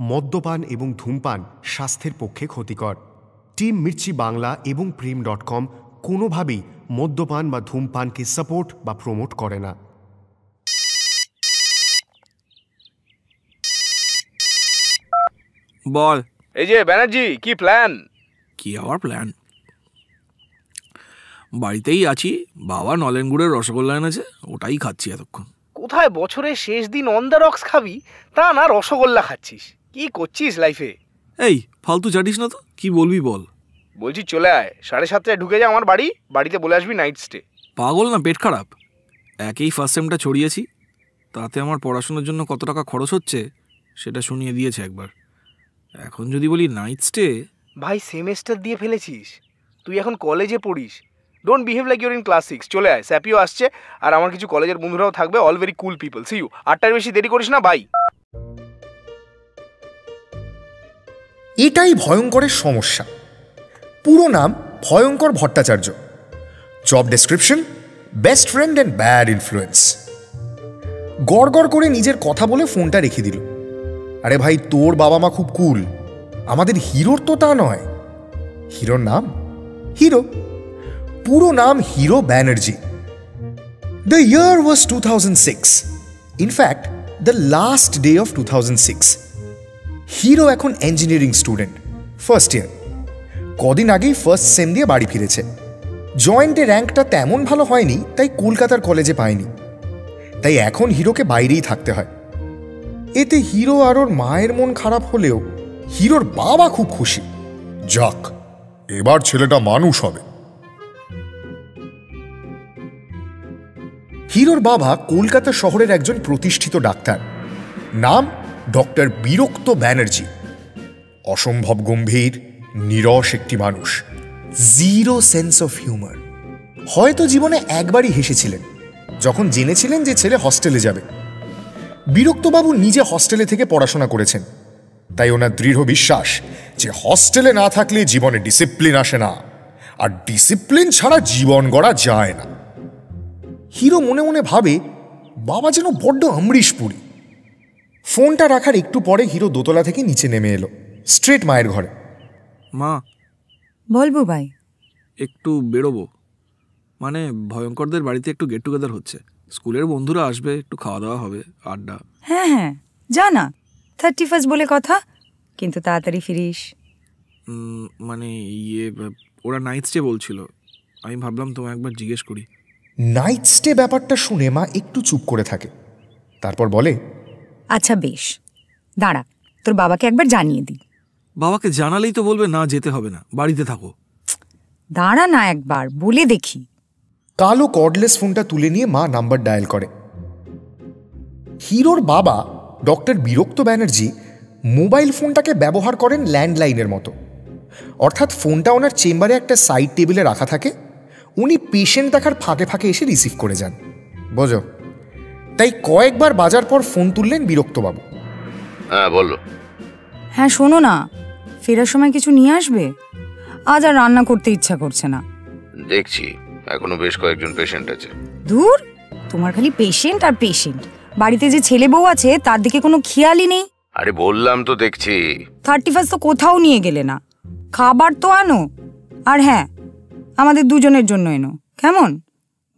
মদ্যপান এবং ধূমপান স্বাস্থ্যের পক্ষে ক্ষতিকর। টিম মির্চি বাংলা এবং প্রেম ডট কম কোনোভাবেই মদ্যপান বা ধূমপানকে সাপোর্ট বা প্রমোট করে না। বল। এই যে ব্যানার্জি কি প্ল্যান কি আবার প্ল্যান বাড়িতেই আছি বাবা নলেন গুড়ের রসগোল্লা এনেছে ওটাই খাচ্ছি এতক্ষণ। কোথায় বছরের শেষ দিন অন দ্য রক্স খাবি? তা না রসগোল্লা খাচ্ছিস। কি করছিস লাইফে এই ফালতু চাটিস না তো? কি বলবি বল? বলছি চলে আয়। সাড়ে সাতটায় ঢুকে যা আমার বাড়ি বাড়িতে বলে আসবি নাইট স্টে পাগল না পেট খারাপ? একেই ফার্স্ট সেমটা ছড়িয়েছি। তাতে আমার পড়াশোনার জন্য কত টাকা খরচ হচ্ছে সেটা শুনিয়ে দিয়েছে একবার। এখন যদি বলি নাইট স্টে ভাই সেমেস্টার দিয়ে ফেলেছিস। তুই এখন কলেজে পড়িস। Don't behave like your in class six চলে আয় স্যাপিও আসছে। আর আমার কিছু কলেজের বন্ধুরাও থাকবে all very cool people see you আটটার বেশি দেরি করিস না বাই এটাই ভয়ঙ্করের সমস্যা। পুরো নাম Bhayankar Bhattacharya. Job description best friend and bad influence গড় গড় করে নিজের কথা বলে ফোনটা রেখে দিল। আরে ভাই, তোর বাবা মা খুব কুল আমাদের হিরোর তো তা নয়। হিরোর নাম? হিরো। পুরো নাম Hero Banerjee. The year was two thousand six in fact the last day of two thousand six Hero এখন ইঞ্জিনিয়ারিং স্টুডেন্ট ফার্স্ট ইয়ার কদিন আগেই ফার্স্ট সেম দিয়ে বাড়ি ফিরেছে। জয়েন্টে র্যাঙ্কটা তেমন ভালো হয়নি, তাই কলকাতার কলেজে পায়নি। তাই এখন হিরোকে বাইরেই থাকতে হয়। এতে হিরো আর ওর মায়ের মন খারাপ হলেও হিরোর বাবা খুব খুশি। যাক, এবার ছেলেটা মানুষ হবে। হিরোর বাবা কলকাতা শহরের একজন প্রতিষ্ঠিত ডাক্তার। নাম ডক্টর বিরক্ত ব্যানার্জি। অসম্ভব গম্ভীর, নিরস একটি মানুষ। Zero sense of humour. হয়তো জীবনে একবারই হেসেছিলেন, যখন জেনেছিলেন যে ছেলে হস্টেলে যাবে। বিরক্তবাবু নিজে হস্টেলে থেকে পড়াশোনা করেছেন। তাই ওনার দৃঢ় বিশ্বাস যে হস্টেলে না থাকলে জীবনে ডিসিপ্লিন আসে না। আর ডিসিপ্লিন ছাড়া জীবন গড়া যায় না। হিরো মনে মনে ভাবে, বাবা যেন বড্ড অমরিশ পুরী ফোনটা রাখার একটু পরে হিরো দোতলা থেকে নিচে নেমে এলো। স্ট্রেট মায়ের ঘরে। মা। বলব ভাই। একটু বেরোবো। মানে ভয়ঙ্করদের বাড়িতে একটু গেট টুগেদার হচ্ছে। স্কুলের বন্ধুরা আসবে একটু খাওয়া দাওয়া হবে আড্ডা। হ্যাঁ হ্যাঁ। যা না থার্টি ফার্স্ট বলে কথা কিন্তু তাড়াতাড়ি ফিরিস। মানে ইয়ে ওরা নাইট স্টে বলছিল। আমি ভাবলাম তোমায় একবার জিজ্ঞেস করি। নাইট স্টে ব্যাপারটা শুনে মা একটু চুপ করে থাকে। তারপর বলে আচ্ছা বেশ। দাঁড়া তোর বাবাকে একবার জানিয়ে দিই। বাবাকে জানালেই তো বলবে না যেতে হবে না বাড়িতে থাকো। দাঁড়া না একবার বলে দেখি। কালো কর্ডলেস ফোনটা তুলে নিয়ে মা নাম্বার ডায়াল করে। হিরোর বাবা ডক্টর বিরক্ত ব্যানার্জি মোবাইল ফোনটাকে ব্যবহার করেন ল্যান্ডলাইনের মতো। অর্থাৎ ফোনটা ওনার চেম্বারে একটা সাইড টেবিলে রাখা থাকে। উনি পেশেন্ট দেখার ফাঁকে ফাঁকে এসে রিসিভ করে যান। বোঝো? তাই কয়েকবার বাজার পর ফোন তুললেন বিরক্তবাবু। হ্যাঁ বলল হ্যাঁ শোনো না। ফেরার সময় কিছু নিয়ে আসবে? আজ আর রান্না করতে ইচ্ছা করছে না। দেখছি এখনও বেশ কয়েকজন পেশেন্ট আছে। দূর তোমার খালি পেশেন্ট আর পেশেন্ট বাড়িতে যে ছেলে বউ আছে তার দিকে কোনো খেয়ালই নেই। আরে বললাম তো দেখছি। থার্টি ফার্স্ট তো কোথাও নিয়ে গেলে না। খাবার তো আনো। আর হ্যাঁ আমাদের দুজনের জন্য এনো। কেমন?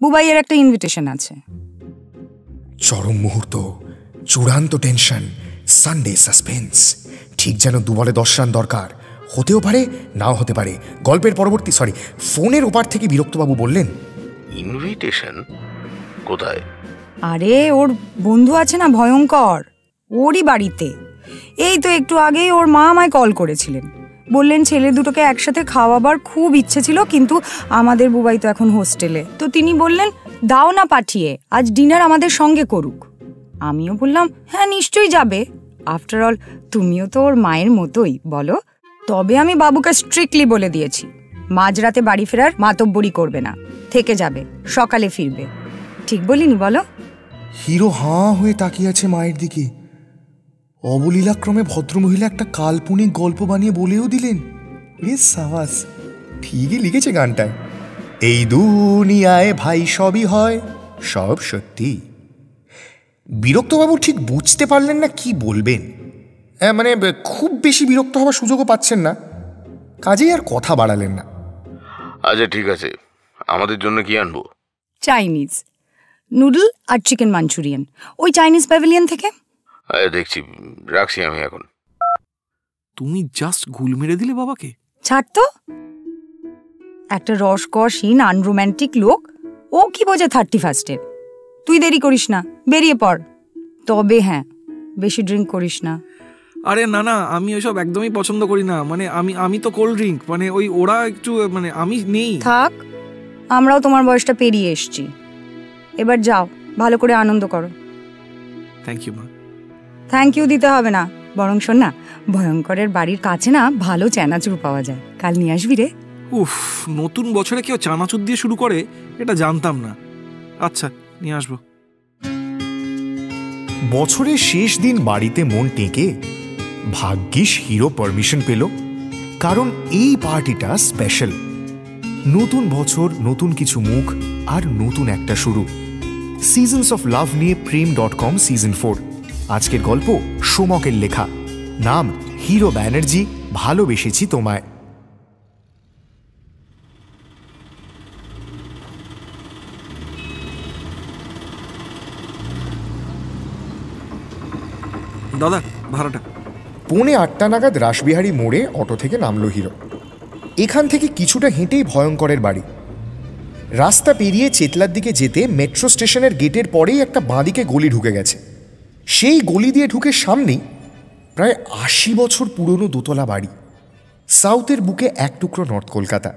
বুবাইয়ের একটা ইনভিটেশন আছে। চরম মুহূর্ত চূড়ান্ত টেনশন সানডে সাসপেন্স ঠিক যেন দুবলে দশ রান দরকার। হতেও পারে নাও হতে পারে। গল্পের পরবর্তী সরি ফোনের ওপার থেকে বিরক্তবাবু বললেন ইনভিটেশন কোথায়? আরে ওর বন্ধু আছে না ভয়ঙ্কর। ওরই বাড়িতে। এই তো একটু আগেই ওর মা আমায় কল করেছিলেন। বললেন ছেলে দুটোকে একসাথে খাওয়াবার খুব ইচ্ছে ছিল কিন্তু আমাদের বুবাই তো এখন হোস্টেলে। তো তিনি বললেন দাও না পাঠিয়ে, আজ ডিনার আমাদের সঙ্গে করুক। আমিও বললাম হ্যাঁ নিশ্চয়ই যাবে। আফটার অল তুমিও তো ওর মায়ের মতোই, বলো? তবে আমি বাবুকে স্ট্রিক্টলি বলে দিয়েছি, মাঝরাতে বাড়ি ফেরার মাতব্বরি করবে না, থেকে যাবে, সকালে ফিরবে। ঠিক বলিনি, বলো? হিরো হাঁ হয়ে তাকিয়ে আছে মায়ের দিকে। অবলীলাক্রমে ভদ্রমহিলা একটা কাল্পনিক গল্প বানিয়ে বলেও দিলেন রে সাবাস ঠিকই লিখেছে গানটায়। এই দুনিয়ায় ভাই সবই হয় সব সত্যি। বিরক্তবাবু ঠিক বুঝতে পারলেন না কি বলবেন। হ্যাঁ, মানে খুব বেশি বিরক্ত হওয়ার সুযোগও পাচ্ছেন না। কাজেই আর কথা বাড়ালেন না। আচ্ছা ঠিক আছে। আমাদের জন্য কি আনব? চাইনিজ। নুডল আর চিকেন মাঞ্চুরিয়ান। ওই চাইনিজ প্যাভিলিয়ন থেকে? দেখছি। রাখছি আমি এখন। তুমি জাস্ট গুল মেরে দিলে বাবাকে? ছাড় তো। একটা রসকসহীন আনরোম্যান্টিক লোক? ও কি বোঝে থার্টি ফার্স্টের তুই দেরি করিস না বেরিয়ে পড়। তবে হ্যাঁ বেশি ড্রিঙ্ক করিস না। আরে না না আমি ওইসব একদমই পছন্দ করি না। মানে আমি আমি তো কোল্ড ড্রিঙ্ক মানে ওই ওরা একটু মানে আমি নেই। থাক আমরাও তোমার বয়সটা পেরিয়ে এসছি। এবার যাও ভালো করে আনন্দ করো। থ্যাংক ইউ মা। থ্যাংক ইউ দিতে হবে না। বরং শোন না ভয়ঙ্করের বাড়ির কাছে না ভালো চানাচুর পাওয়া যায়। কাল নিয়ে আসবি রে। উফ, নতুন বছরে কেউ চানাচুর দিয়ে শুরু করে, এটা জানতাম না। আচ্ছা নিয়ে আসব। বছরের শেষ দিন বাড়িতে মন টেকে, ভাগ্যিস হিরো পারমিশন পেল, কারণ এই পার্টিটা স্পেশাল নতুন বছর, নতুন কিছু মুখ, আর নতুন একটা শুরু। সিজনস অফ লাভ নিয়ে Prem dot com season four আজকের গল্প সোমকের লেখা। নাম, হিরো ব্যানার্জি, ভালোবেসেছি তোমায়। দাদা, ভাড়াটা। পৌনে আটটা নাগাদ রাসবিহারী মোড়ে অটো থেকে নামলো হিরো। এখান থেকে কিছুটা হেঁটেই ভয়ঙ্করের বাড়ি। রাস্তা পেরিয়ে চেতলার দিকে যেতে মেট্রো স্টেশনের গেটের পরেই একটা বাঁদিকে গলি ঢুকে গেছে। সেই গলি দিয়ে ঢুকে সামনেই প্রায় আশি বছর পুরনো দোতলা বাড়ি। সাউথের বুকে এক টুকরো নর্থ কলকাতা।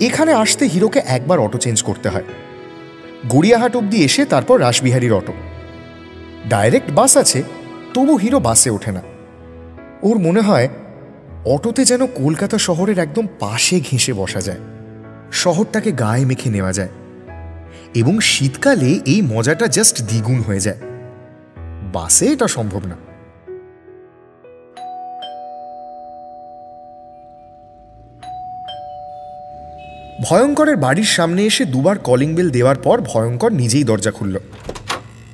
এখানে আসতে হিরোকে একবার অটো চেঞ্জ করতে হয়। গড়িয়াহাট অবধি এসে তারপর রাসবিহারীর অটো। ডাইরেক্ট বাস আছে, তবু হিরো বাসে ওঠে না। ওর মনে হয়, অটোতে যেন কলকাতা শহরের একদম পাশে ঘেঁষে বসা যায়। শহরটাকে গায়ে মেখে নেওয়া যায়। এবং শীতকালে এই মজাটা জাস্ট দ্বিগুণ হয়ে যায়। বাসে এটা সম্ভব না। ভয়ঙ্করের বাড়ির সামনে এসে দুবার কলিং বেল দেওয়ার পর ভয়ঙ্কর নিজেই দরজা খুলল।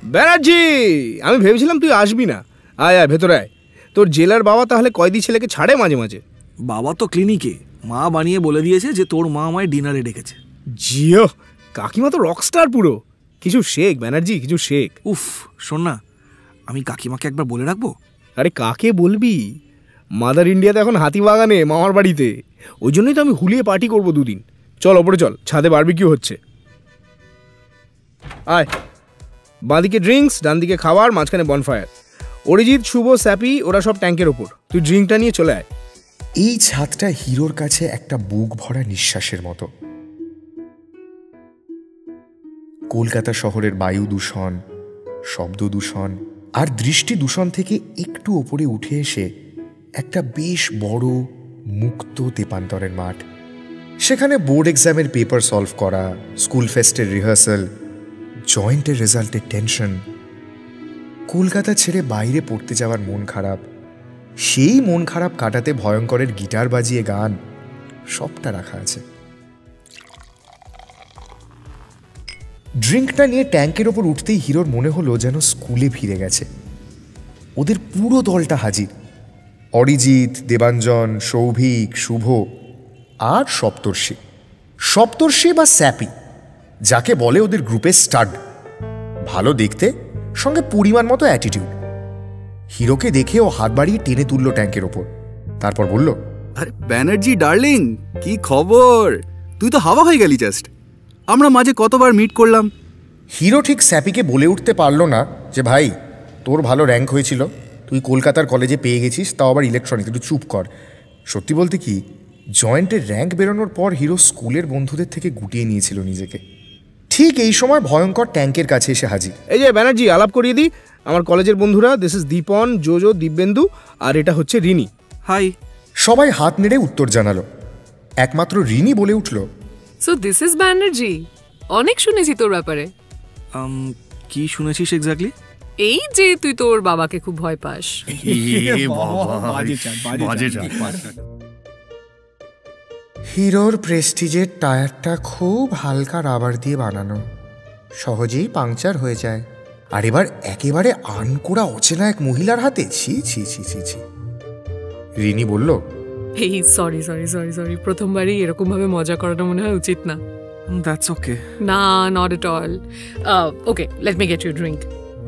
ব্যানার্জি আমি ভেবেছিলাম তুই আসবি না। আয় আয় ভেতরে আয়। তোর জেলার বাবা তাহলে কয়দি ছেলেকে ছাড়ে মাঝে মাঝে? বাবা তো ক্লিনিকে মা বানিয়ে বলে দিয়েছে যে তোর মা আমায় ডিনারে ডেকেছে। জিও কাকিমা তো রকস্টার পুরো। কিছু শেখ ব্যানার্জি কিছু শেখ। উফ শোন না আমি কাকিমাকে একবার বলে রাখব? আরে কাকে বলবি? মাদার ইন্ডিয়াতে এখন হাতিবাগানে মামার বাড়িতে। ওই জন্যই তো আমি হুলিয়ে পার্টি করব দুদিন। চল ওপরে চল, ছাদে বারবিকিউ হচ্ছে। আয়। বাঁদিকে ড্রিঙ্কস ডান দিকে খাবার, মাঝখানে বনফায়ার অরিজিৎ, শুভ, স্যাপি, ওরা সব ট্যাঙ্কের ওপর তুই ড্রিঙ্কটা নিয়ে চলে আয়। এই ছাদটা হিরোর কাছে একটা বুক ভরা নিঃশ্বাসের মতো। কলকাতা শহরের বায়ু দূষণ, শব্দ দূষণ, আর দৃষ্টি দূষণ থেকে একটু ওপরে উঠে এসে একটা বেশ বড়, মুক্ত তেপান্তরের মাঠ। সেখানে বোর্ড এক্সামের পেপার সলভ করা, স্কুল ফেস্টের রিহার্সাল, জয়েন্টের রেজাল্টের টেনশন, কলকাতা ছেড়ে বাইরে পড়তে যাওয়ার মন খারাপ, সেই মন খারাপ কাটাতে ভয়ঙ্করের গিটার বাজিয়ে গান, সবটা রাখা আছে। ড্রিঙ্কটা নিয়ে ট্যাঙ্কের ওপর উঠতেই হিরোর মনে হলো যেন স্কুলে ফিরে গেছে। ওদের পুরো দলটা হাজির। অরিজিৎ, দেবাঞ্জন, সৌভিক, শুভ আর সপ্তর্ষি। সপ্তর্ষি বা স্যাপি যাকে বলে ওদের গ্রুপে স্টাড। ভালো দেখতে সঙ্গে পরিমাণ মতো অ্যাটিটিউড হিরোকে দেখে ও হাত বাড়িয়ে টেনে তুলল ট্যাঙ্কের ওপর। তারপর বলল আরে ব্যানার্জি ডার্লিং কি খবর? তুই তো হাওয়া হয়ে গেলি জাস্ট আমরা মাঝে কতবার মিট করলাম। হিরো ঠিক স্যাপিকে বলে উঠতে পারল না যে ভাই তোর ভালো র্যাঙ্ক হয়েছিল। তুই কলকাতার কলেজে পেয়ে গেছিস তাও আবার ইলেকট্রনিক একটু চুপ কর। সত্যি বলতে কি জয়েন্টের র্যাঙ্ক বেরোনোর পর হিরো স্কুলের বন্ধুদের থেকে গুটিয়ে নিয়েছিল নিজেকে। ঠিক এই সময় ভয়ঙ্কর ট্যাঙ্কের কাছে এসে হাজির। এই যে ব্যানার্জি আলাপ করিয়ে দিই। আমার কলেজের বন্ধুরা দিস ইজ দীপন জোজো দিব্যেন্দু আর এটা হচ্ছে রিনি। হাই সবাই হাত নেড়ে উত্তর জানালো। একমাত্র রিনি বলে উঠল সো দিস ইজ ব্যানার্জি। অনেক শুনেছি তোর ব্যাপারে। Um, কি শুনেছিস এক্স্যাক্টলি এই যে তুই তোর বাবাকে খুব ভয় পাস। হিরোর প্রেস্টিজের টায়ারটা খুব হালকা রাবার দিয়ে বানানো। সহজেই পাংচার হয়ে যায়। আর এবার একেবারে আনকোড়া অচেনা এক মহিলার হাতে ছি ছি ছি ছি ছি। রিনি বলল এই সরি সরি সরি সরি প্রথমবারই এরকম ভাবে মজা করাটা মনে হয় উচিত না। দ্যাটস ওকে না not at all okay let me get you drink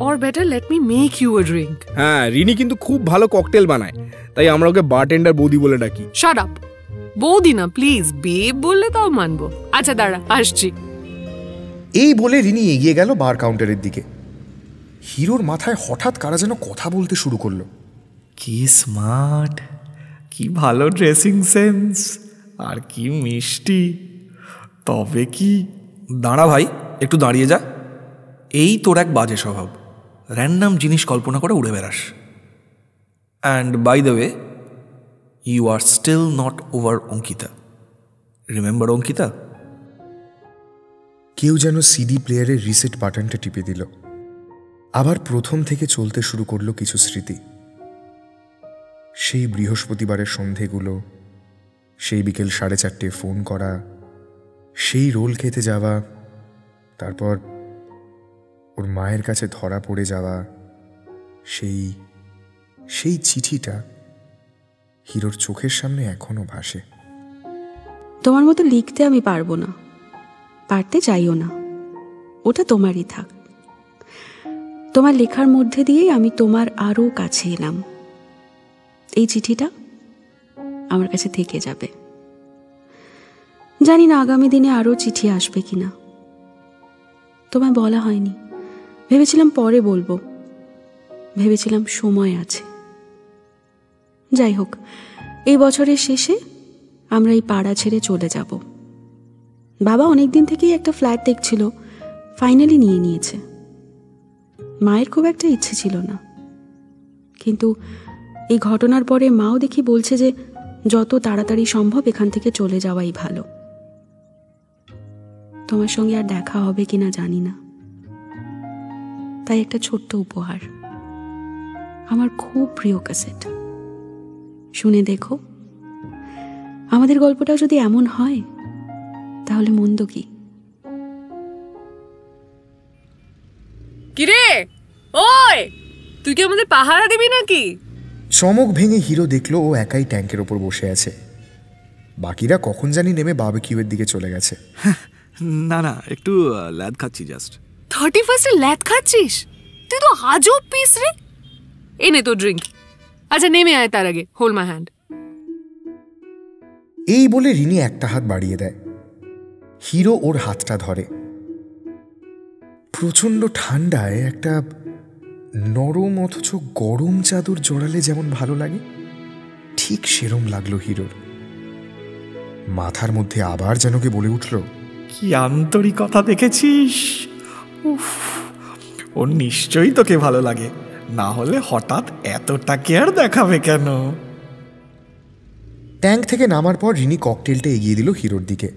or better let me make you a drink হ্যাঁ রিনি কিন্তু খুব ভালো ককটেল বানায়। তাই আমরা ওকে বারটেন্ডার বৌদি বলে ডাকি। শাট আপ বৌদি না প্লিজ বেব বললে তাও মানবো। আচ্ছা দাঁড়া আসছি। এই বলে রিনি এগিয়ে গেল বার কাউন্টারের দিকে। হিরোর মাথায় হঠাৎ কারা যেন কথা বলতে শুরু করল। কি স্মার্ট কি ভালো ড্রেসিং সেন্স আর কি মিষ্টি। তবে কি দাঁড়া ভাই একটু দাঁড়িয়ে যা। এই তোর এক বাজে স্বভাব। র্যান্ডাম জিনিস কল্পনা করে উড়ে বেড়াস। And by the way you are still not over Ankita remember Ankita কেউ যেন সিডি প্লেয়ারের রিসেট বাটনটা টিপে দিল। আবার প্রথম থেকে চলতে শুরু করল কিছু স্মৃতি। সেই বৃহস্পতিবারের সন্ধেগুলো, সেই বিকেল সাড়ে চারটে ফোন করা, সেই রোল খেতে যাওয়া, তারপর ওর মায়ের কাছে ধরা পড়ে যাওয়া, সেই সেই চিঠিটা হিরোর চোখের সামনে এখনও ভাসে। তোমার মতো লিখতে আমি পারব না। পারতে চাইও না। ওটা তোমারই থাক। তোমার লেখার মধ্যে দিয়েই আমি তোমার আরও কাছে এলাম। এই চিঠিটা আমার কাছে থেকে যাবে। জানি না আগামী দিনে আরও চিঠি আসবে কিনা। তোমায় বলা হয়নি। ভেবেছিলাম পরে বলব। ভেবেছিলাম সময় আছে। যাই হোক এই বছরের শেষে আমরা এই পাড়া ছেড়ে চলে যাব। বাবা অনেক দিন থেকেই একটা ফ্ল্যাট দেখছিল, ফাইনালি নিয়ে নিয়েছে। মায়ের খুব একটা ইচ্ছে ছিল না। কিন্তু এই ঘটনার পরে মাও দেখি বলছে যে, যত তাড়াতাড়ি সম্ভব এখান থেকে চলে যাওয়াই ভালো। তোমার সঙ্গে আর দেখা হবে কিনা জানি না। তাই একটা ছোট্ট উপহার। আমার খুব প্রিয় ক্যাসেট। শুনে দেখো। আমাদের গল্পটাও যদি এমন হয় তাহলে মন্দ কি? কিরে? ওই তুই কি আমাদের পাহারা দিবি নাকি? চমক ভেঙে হিরো দেখল ও একাই ট্যাঙ্কের ওপর বসে আছে। বাকিরা কখন জানি নেমে বারবিকিউয়ের দিকে চলে গেছে। না না একটু ল্যাদ খাচ্ছি জাস্ট থার্টি ফার্স্টে ল্যাদ খাচ্ছিস? তুই তো আজব পিস রে। এনে তো ড্রিঙ্ক আচ্ছা নেমে আয় তার আগে। হোল মাই হ্যান্ড এই বলে রিনি একটা হাত বাড়িয়ে দেয়। হিরো ওর হাতটা ধরে। প্রচণ্ড ঠান্ডায় একটা নরম অথচ গরম চাদর জড়ালে যেমন ভালো লাগে, ঠিক সেরম লাগল হিরোর। মাথার মধ্যে আবার যেন কে বলে উঠল, কি আন্তরিকতা দেখেছিস? উফ ওর নিশ্চয়ই তোকে ভালো লাগে। না হলে হঠাৎ এতটা কেয়ার দেখাবে কেন? ট্যাঙ্ক থেকে নামার পর রিনি ককটেলটা এগিয়ে দিল হিরোর দিকে।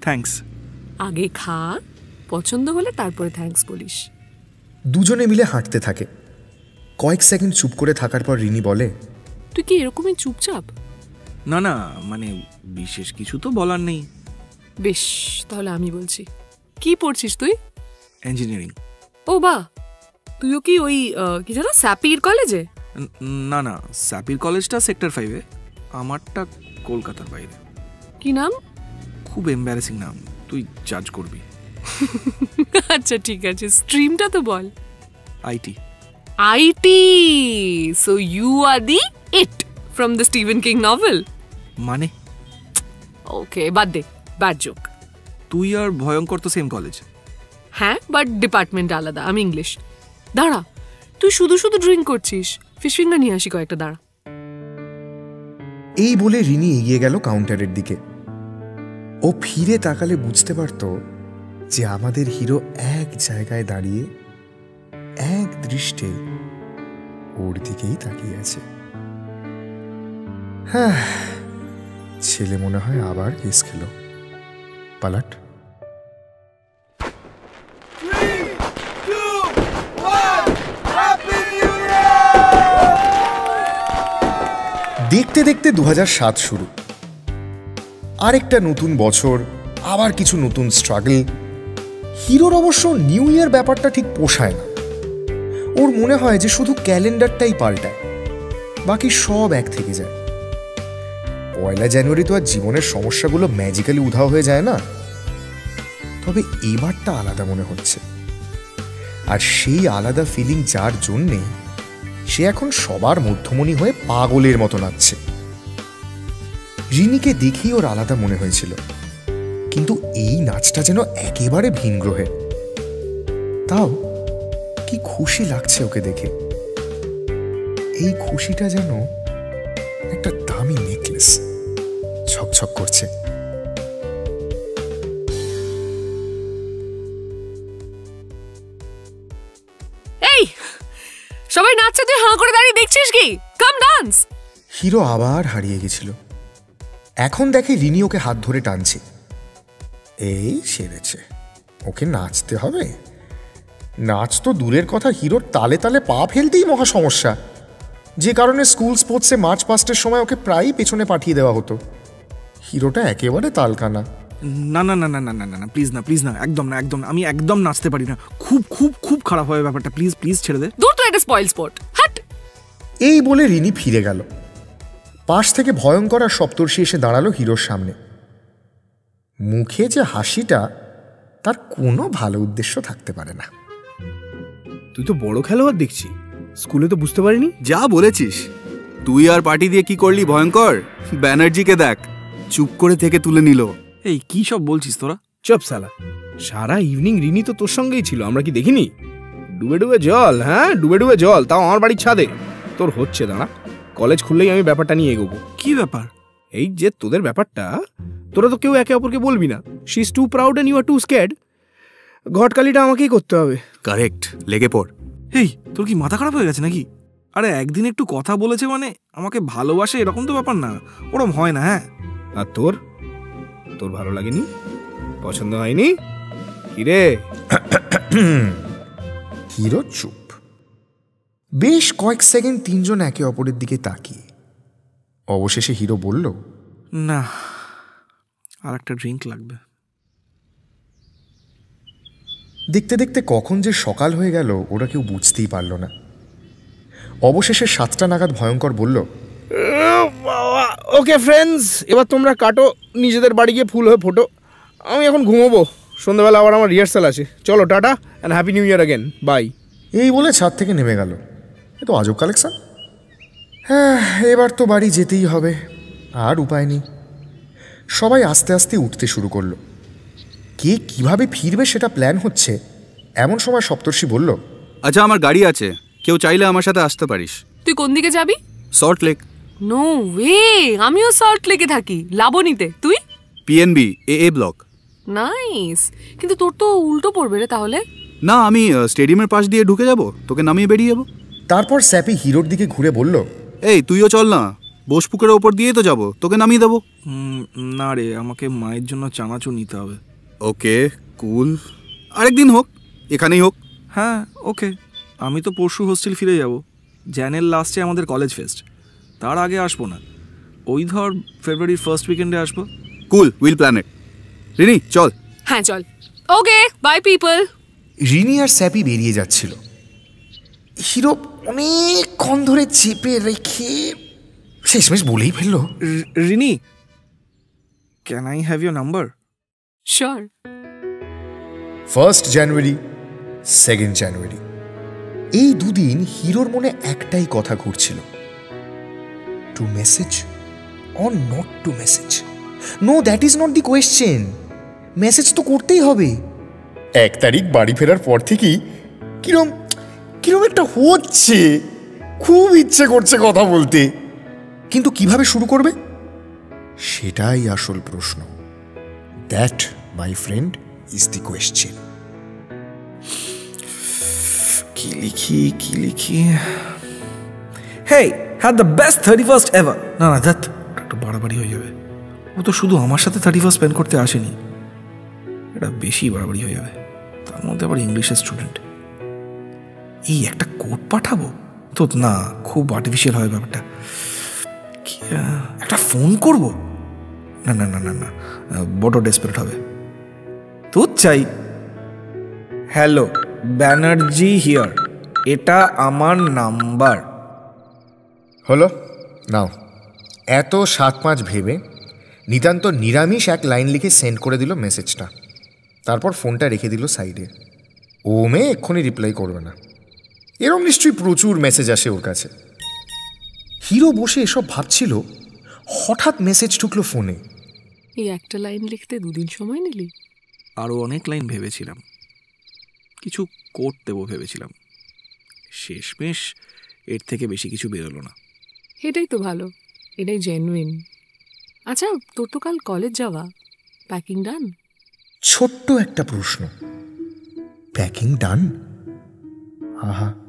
থ্যাঙ্কস আগে খা পছন্দ হলে তারপরে থ্যাঙ্কস বলিস। দুজনে মিলে হাঁটতে থাকে। কয়েক সেকেন্ড চুপ করে থাকার পর রিনি বলে তুই কি এরকমই চুপচাপ? না না মানে বিশেষ কিছু তো বলার নেই। বেশ তাহলে আমি বলছি। কি পড়ছিস তুই? ইঞ্জিনিয়ারিং ও বা তুইও কি ওই কি জানো স্যাপির কলেজে? না না স্যাপির কলেজটা সেক্টর ফাইভে আমারটা কলকাতার বাইরে। কি নাম? খুব এম্বারেসিং নাম। তুই জাজ করবি। আচ্ছা ঠিক আছে। স্ট্রিমটা তো বল। IT IT so you are the it from the Stephen King novel মানে? ওকে বাদ দে। ব্যাড জোক তুই আর ভয়ঙ্কর তো সেম কলেজ হ্যাঁ বাট ডিপার্টমেন্ট আলাদা। আমি ইংলিশ দাঁড়া, তুই শুধু শুধু ড্রিঙ্ক করছিস। ফিশ ফিঙ্গার নিয়ে আসি কয়েকটা, দাঁড়া। এই বলে রিনি এগিয়ে গেল কাউন্টারের দিকে। ও ফিরে তাকালে বুঝতে পারত যে আমাদের হিরো এক জায়গায় দাঁড়িয়ে, এক দৃষ্টে ওর দিকেই তাকিয়ে আছে। হ্যাঁ ছেলে মনে হয় আবার কেস খেলো। পালাট। দেখতে দেখতে দু হাজার সাত শুরু। আরেকটা নতুন বছর, আবার কিছু নতুন স্ট্রাগল হিরোর অবশ্য নিউ ইয়ার ব্যাপারটা ঠিক পোষায় না। ওর মনে হয় যে শুধু ক্যালেন্ডারটাই পাল্টায়, বাকি সব এক থেকে যায়। পয়লা জানুয়ারি তো আর জীবনের সমস্যাগুলো ম্যাজিক্যালি উধাও হয়ে যায় না। তবে এবারটা আলাদা মনে হচ্ছে। আর সেই আলাদা ফিলিং যার জন্যে সে এখন সবার মধ্যমণি হয়ে পাগলের মতো নাচছে। রিনিকে দেখেই ওর আলাদা মনে হয়েছিল। কিন্তু এই নাচটা যেন একেবারে ভিন গ্রহে তাও কি খুশি লাগছে ওকে দেখে। এই খুশিটা যেন একটা দামি নেকলেস ছকছক করছে। হিরো আবার হারিয়ে গেছিল। এখন দেখে রিনি ওকে হাত ধরে টানছে। এই সেরেছে। ওকে নাচতে হবে? নাচ তো দূরের কথা হিরোর তালে তালে পা ফেলতেই মহা সমস্যা। যে কারণে স্কুল স্পোর্টসে মার্চ পাস্টের সময় ওকে প্রায়ই পেছনে পাঠিয়ে দেওয়া হতো। হিরোটা একেবারে তালকানা। না না না না না না না না প্লিজ না প্লিজ না একদম না একদম না। আমি একদম নাচতে পারি না। খুব খুব খুব খারাপ হবে ব্যাপারটা প্লিজ প্লিজ ছেড়ে দে। দূর তো এটা স্পয়েল স্পট হাট। এই বলে রিনি ফিরে গেল। পাশ থেকে ভয়ঙ্কর আর সপ্তর্ষি এসে দাঁড়াল হিরোর সামনে। মুখে যে হাসিটা তার কোনো ভালো উদ্দেশ্য থাকতে পারে না। তুই তো বড় খেলোয়াড় দেখছি। স্কুলে তো বুঝতে পারিনি? যা বলেছিস। তুই আর পার্টি দিয়ে কি করলি ভয়ঙ্কর? ব্যানার্জিকে দেখ। চুপ করে থেকে তুলে নিল। এই কি সব বলছিস তোরা? চপ সালা সারা ইভিনিং রিনি তো তোর সঙ্গেই ছিল আমরা কি দেখিনি? ডুবে ডুবে জল হ্যাঁ? ডুবে ডুবে জল তাও আমার বাড়ির ছাদে। তোর হচ্ছে দাঁড়া। কলেজ খুললেই আমি ব্যাপারটা নিয়ে এগোবো। কি ব্যাপার? এই যে তোদের ব্যাপারটা তোরা তো কেউ একে অপরকে বলবি না। She is too proud and you are too scared ঘটকালিটা আমাকেই করতে হবে। কারেক্ট লেগে পড়। এই তোর কি মাথা খারাপ হয়ে গেছে নাকি? আরে একদিন একটু কথা বলেছে মানে আমাকে ভালোবাসে এরকম তো ব্যাপার না। ওরম হয় না হ্যাঁ? আর তোর? তোর ভালো লাগেনি? পছন্দ হয়নি? কিরে? হিরো চুপ। বেশ কয়েক সেকেন্ড তিনজন একে অপরের দিকে তাকিয়ে। অবশেষে হিরো বলল না আর একটা ড্রিঙ্ক লাগবে। দেখতে দেখতে কখন যে সকাল হয়ে গেল ওরা কেউ বুঝতেই পারল না। অবশেষে সাতটা নাগাদ ভয়ঙ্কর বলল ওকে ফ্রেন্ডস এবার তোমরা কাটো নিজেদের বাড়ি গিয়ে ফুল হয়ে ফোটো। আমি এখন ঘুমোবো। সন্ধ্যাবেলা আবার আমার রিহার্সাল আছে। চলো tata and happy new year again bye এই বলে ছাদ থেকে নেমে গেল। এ তো আজব কালেকশন হ্যাঁ এবার তো বাড়ি যেতেই হবে আর উপায় নেই। সবাই আস্তে আস্তে উঠতে শুরু করল। কে কীভাবে ফিরবে সেটা প্ল্যান হচ্ছে এমন সময় সপ্তর্ষি বলল আচ্ছা আমার গাড়ি আছে কেউ চাইলে আমার সাথে আসতে পারিস। তুই কোন দিকে যাবি? সল্ট লেক নো ওয়ে আমিও সল্ট লেকে থাকি লাবণীতে। তুই? পিএনবি এ এ ব্লক নাইস কিন্তু তোর তো উল্টো পড়বে রে তাহলে। না আমি স্টেডিয়ামের পাশ দিয়ে ঢুকে যাব তোকে নামিয়ে বেরিয়ে যাব। তারপর স্যাপি হিরোর দিকে ঘুরে বলল এই তুইও চল না। বোসপুকের ওপর দিয়েই তো যাব। তোকে নামিয়ে দেবো? না রে আমাকে মায়ের জন্য চানাচুর নিতে হবে। ওকে কুল। আরেকদিন হোক এখানেই হোক। হ্যাঁ ওকে। আমি তো পরশু হোস্টেল ফিরে যাব। জ্যানের লাস্টে আমাদের কলেজ ফেস্ট। তার আগে আসব না। ওই ধর ফেব্রুয়ারির ফার্স্ট উইকেন্ডে আসব। কুল উইল প্ল্যানেট রিনি চল। হ্যাঁ চল। Okay bye people. রিনি আর স্যাপি বেরিয়ে যাচ্ছিল। হিরো অনেকক্ষণ ধরে চেপে রেখে শেষমেশ বলেই ফেলল। র- Rini can I have your number sure first January second January এই দুদিন হিরোর মনে একটাই কথা ঘুরছিল। To message or not to message no that is not the question message তো করতেই হবে। এক তারিখ বাড়ি ফেরার পর থেকেই কিরম কিরম একটা হচ্ছে? খুব ইচ্ছে করছে কথা বলতে। কিন্তু কীভাবে শুরু করবে? সেটাই আসল প্রশ্ন। That my friend is the question কি লিখি কি লিখি? Hey had the best thirty first ever না না দ্যাট একটু বাড়াবাড়ি হয়ে যাবে। ও তো শুধু আমার সাথে থার্টি ফার্স্ট স্পেন্ড করতে আসেনি। এটা বেশি বাড়াবাড়ি হয়ে যাবে। তার মধ্যে আবার ইংলিশের স্টুডেন্ট এই একটা কোড পাঠাবো? তো না, খুব আর্টিফিশিয়াল হয় ব্যাপারটা। একটা ফোন করব? না না না না না বড় ডেসপারেট হবে। তো চাই। হ্যালো ব্যানার্জি হিয়ার এটা আমার নাম্বার হলো, নাও। এত সাত পাঁচ ভেবে নিতান্ত নিরামিষ এক লাইন লিখে সেন্ড করে দিল মেসেজটা তারপর ফোনটা রেখে দিল সাইডে ও মেয়ে এক্ষুনি রিপ্লাই করবে না। এরম নিশ্চয়ই প্রচুর মেসেজ আসে ওর কাছে। হিরো বসে এসব ভাবছিল হঠাৎ মেসেজ ঢুকলো ফোনে এই একটা লাইন লিখতে দুদিন সময় নিলি? আরও অনেক লাইন ভেবেছিলাম। কিছু কোট দেবো ভেবেছিলাম। শেষমেশ এর থেকে বেশি কিছু বেরোলো না। এটাই তো ভালো। এটাই জেনুইন আচ্ছা তোর তো কাল কলেজ যাওয়া। প্যাকিং ডান ছোট্ট একটা প্রশ্ন। প্যাকিং ডান আহা।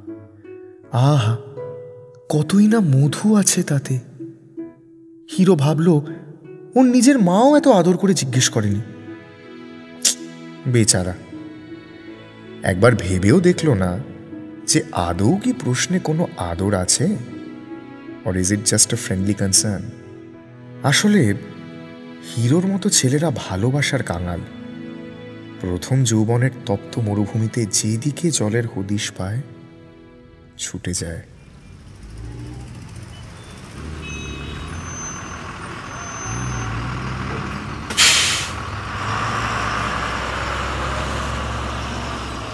আহা, কতই না মধু আছে তাতে। হিরো ভাবলো, ওর নিজের মাও এত আদর করে জিজ্ঞেস করেনি। বেচারা, একবার ভেবেও দেখল না যে আদৌ কি প্রশ্নে কোনো আদর আছে? Or is it just a friendly concern আসলে, হিরোর মতো ছেলেরা ভালোবাসার কাঙাল। প্রথম যৌবনের তপ্ত মরুভূমিতে যেদিকে জলের হদিশ পায় ছুটে যায়।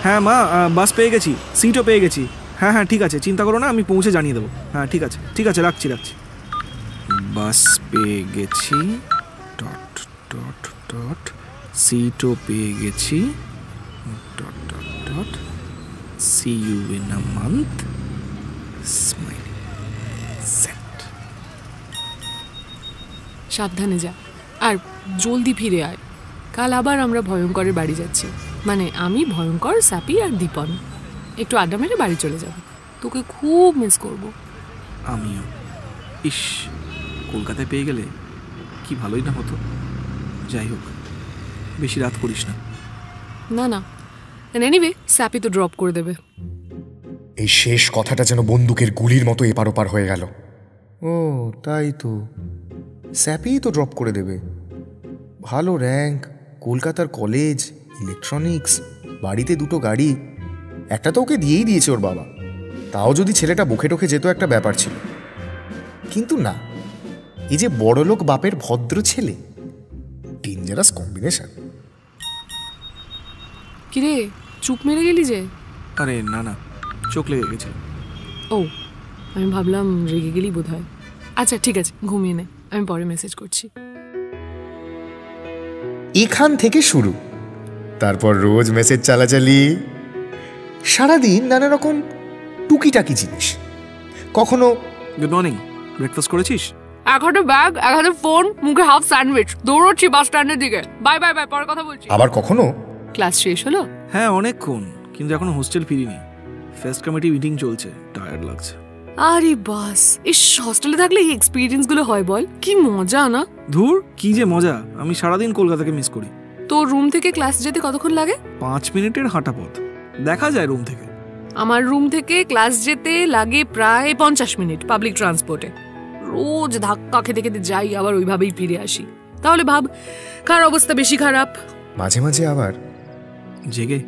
হ্যাঁ মা বাস পেয়ে গেছি সিটও পেয়ে গেছি। হ্যাঁ হ্যাঁ ঠিক আছে, চিন্তা করো না, আমি পৌঁছে জানিয়ে দেবো। হ্যাঁ ঠিক আছে ঠিক আছে, রাখছি রাখছি। বাস পেয়ে গেছি, ডট ডট ডট সিটও পেয়ে গেছি, dot dot dot see you in a month smile set সাবধানে যা। আর জলদি ফিরে আয়। কাল আবার আমরা ভয়ঙ্করের বাড়ি যাচ্ছি। মানে আমি ভয়ঙ্কর সাপি আর দীপন। একটু আড্ডা মেরে বাড়ি চলে যাব। তোকে খুব মিস করব। আমিও। ইস কলকাতায় পেয়ে গেলে কি ভালোই না হতো। যাই হোক বেশি রাত করিস না। না না। এনিওয়ে স্যাপি তো ড্রপ করে দেবে। এই শেষ কথাটা যেন বন্দুকের গুলির মতো এপার ওপার হয়ে গেল। ও তাই তো। স্যাপেই তো ড্রপ করে দেবে। ভালো র্যাঙ্ক কলকাতার কলেজ ইলেকট্রনিক্স বাড়িতে দুটো গাড়ি। একটা তো ওকে দিয়েই দিয়েছে ওর বাবা। তাও যদি ছেলেটা বকে টোকে যেত একটা ব্যাপার ছিল। কিন্তু না এই যে বড়লোক বাপের ভদ্র ছেলে ডেঞ্জারাস কম্বিনেশন কিরে চুপ মেরে গেলি যে? আরে না না। চোখ লেগে গেছে ও আমি ভাবলাম রেগে গেলি বোধ হয় আচ্ছা ঠিক আছে ঘুমিয়ে নে আমি পরে মেসেজ করছি। এখান থেকে শুরু। তারপর রোজ মেসেজ চালাচালি। সারাদিন নানা রকম টুকিটাকি জিনিস। কখনো গুড মর্নিং ব্রেকফাস্ট করেছিস? হাতে ব্যাগ হাতে ফোন মুখে হাফ স্যান্ডউইচ দৌড়চ্ছি বাস স্ট্যান্ডের দিকে। বাই বাই বাই পরে কথা বলছি। আবার কখনো? ক্লাস শেষ হলো? হ্যাঁ অনেকক্ষণ কিন্তু এখনও হোস্টেল ফিরিনি। ফেস্ট কমিটি মিটিং চলছে। টায়ার্ড লাগছে। আরে বাস ইস হস্টেলে থাকলে এই এক্সপিরিয়েন্সগুলো হয় বল। কি মজা না? ধুর কি যে মজা। আমি সারাদিন কলকাতাকে মিস করি। তোর রুম থেকে ক্লাস যেতে কতক্ষণ লাগে? পাঁচ মিনিটের হাঁটা পথ। দেখা যায় রুম থেকে। আমার রুম থেকে ক্লাস যেতে লাগে প্রায় পঞ্চাশ মিনিট পাবলিক ট্রান্সপোর্টে রোজ ধাক্কা খেতে খেতে যাই আবার ওইভাবেই ফিরে আসি। তাহলে ভাব কার অবস্থা বেশি খারাপ? মাঝে মাঝে আবার। জেগে।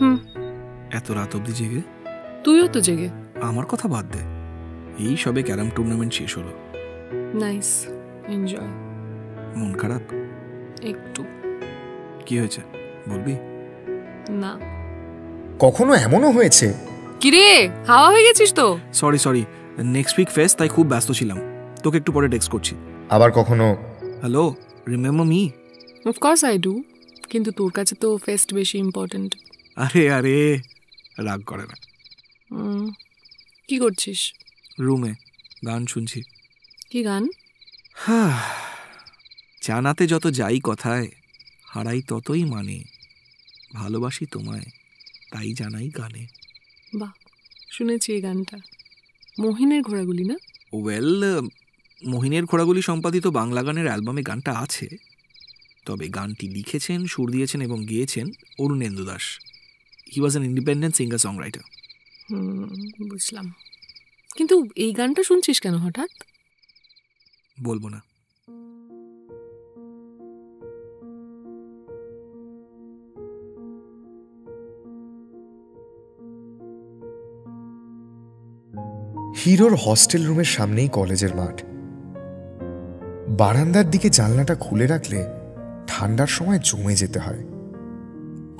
হুম। এত রাত অবধি জেগে? তুইও তো জেগে। আমার কথা বাদ দে। এই সবে ক্যারাম টুর্নামেন্ট শেষ হলো। Nice enjoy. মন খারাপ? একটু। কি হয়েছে? বলবি? না। কখনো এমনও হয়েছে? কিরে হাওয়া হয়ে গেছিস তো? Sorry sorry next week fest তাই খুব ব্যস্ত ছিলাম। তোকে একটু পরে টেক্সট করছি। আবার কখনো? Hello remember me of course I do কিন্তু তোর কাছে তো ফেস্ট বেশি ইম্পর্ট্যান্ট আরে আরে। রাগ করে না। কি করছিস? রুমে গান শুনছি। কি গান? জানাতে যত যাই কথায় হারাই ততই মানে। ভালোবাসি তোমায় তাই জানাই গানে। বাহ শুনেছি এই গানটা। মোহিনের ঘোড়াগুলি না? ওয়েল মোহিনের ঘোড়াগুলি সম্পাদিত বাংলা গানের অ্যালবামে গানটা আছে। তবে গানটি লিখেছেন সুর দিয়েছেন এবং গেয়েছেন Arunendu Das. He was an independent singer song writer বুঝলাম। কিন্তু এই গানটা শুনছিস কেন হঠাৎ? বলব না। হিরোর হস্টেল রুমের সামনেই কলেজের মাঠ। বারান্দার দিকে জানলাটা খুলে রাখলে ঠান্ডার সময় জমে যেতে হয়।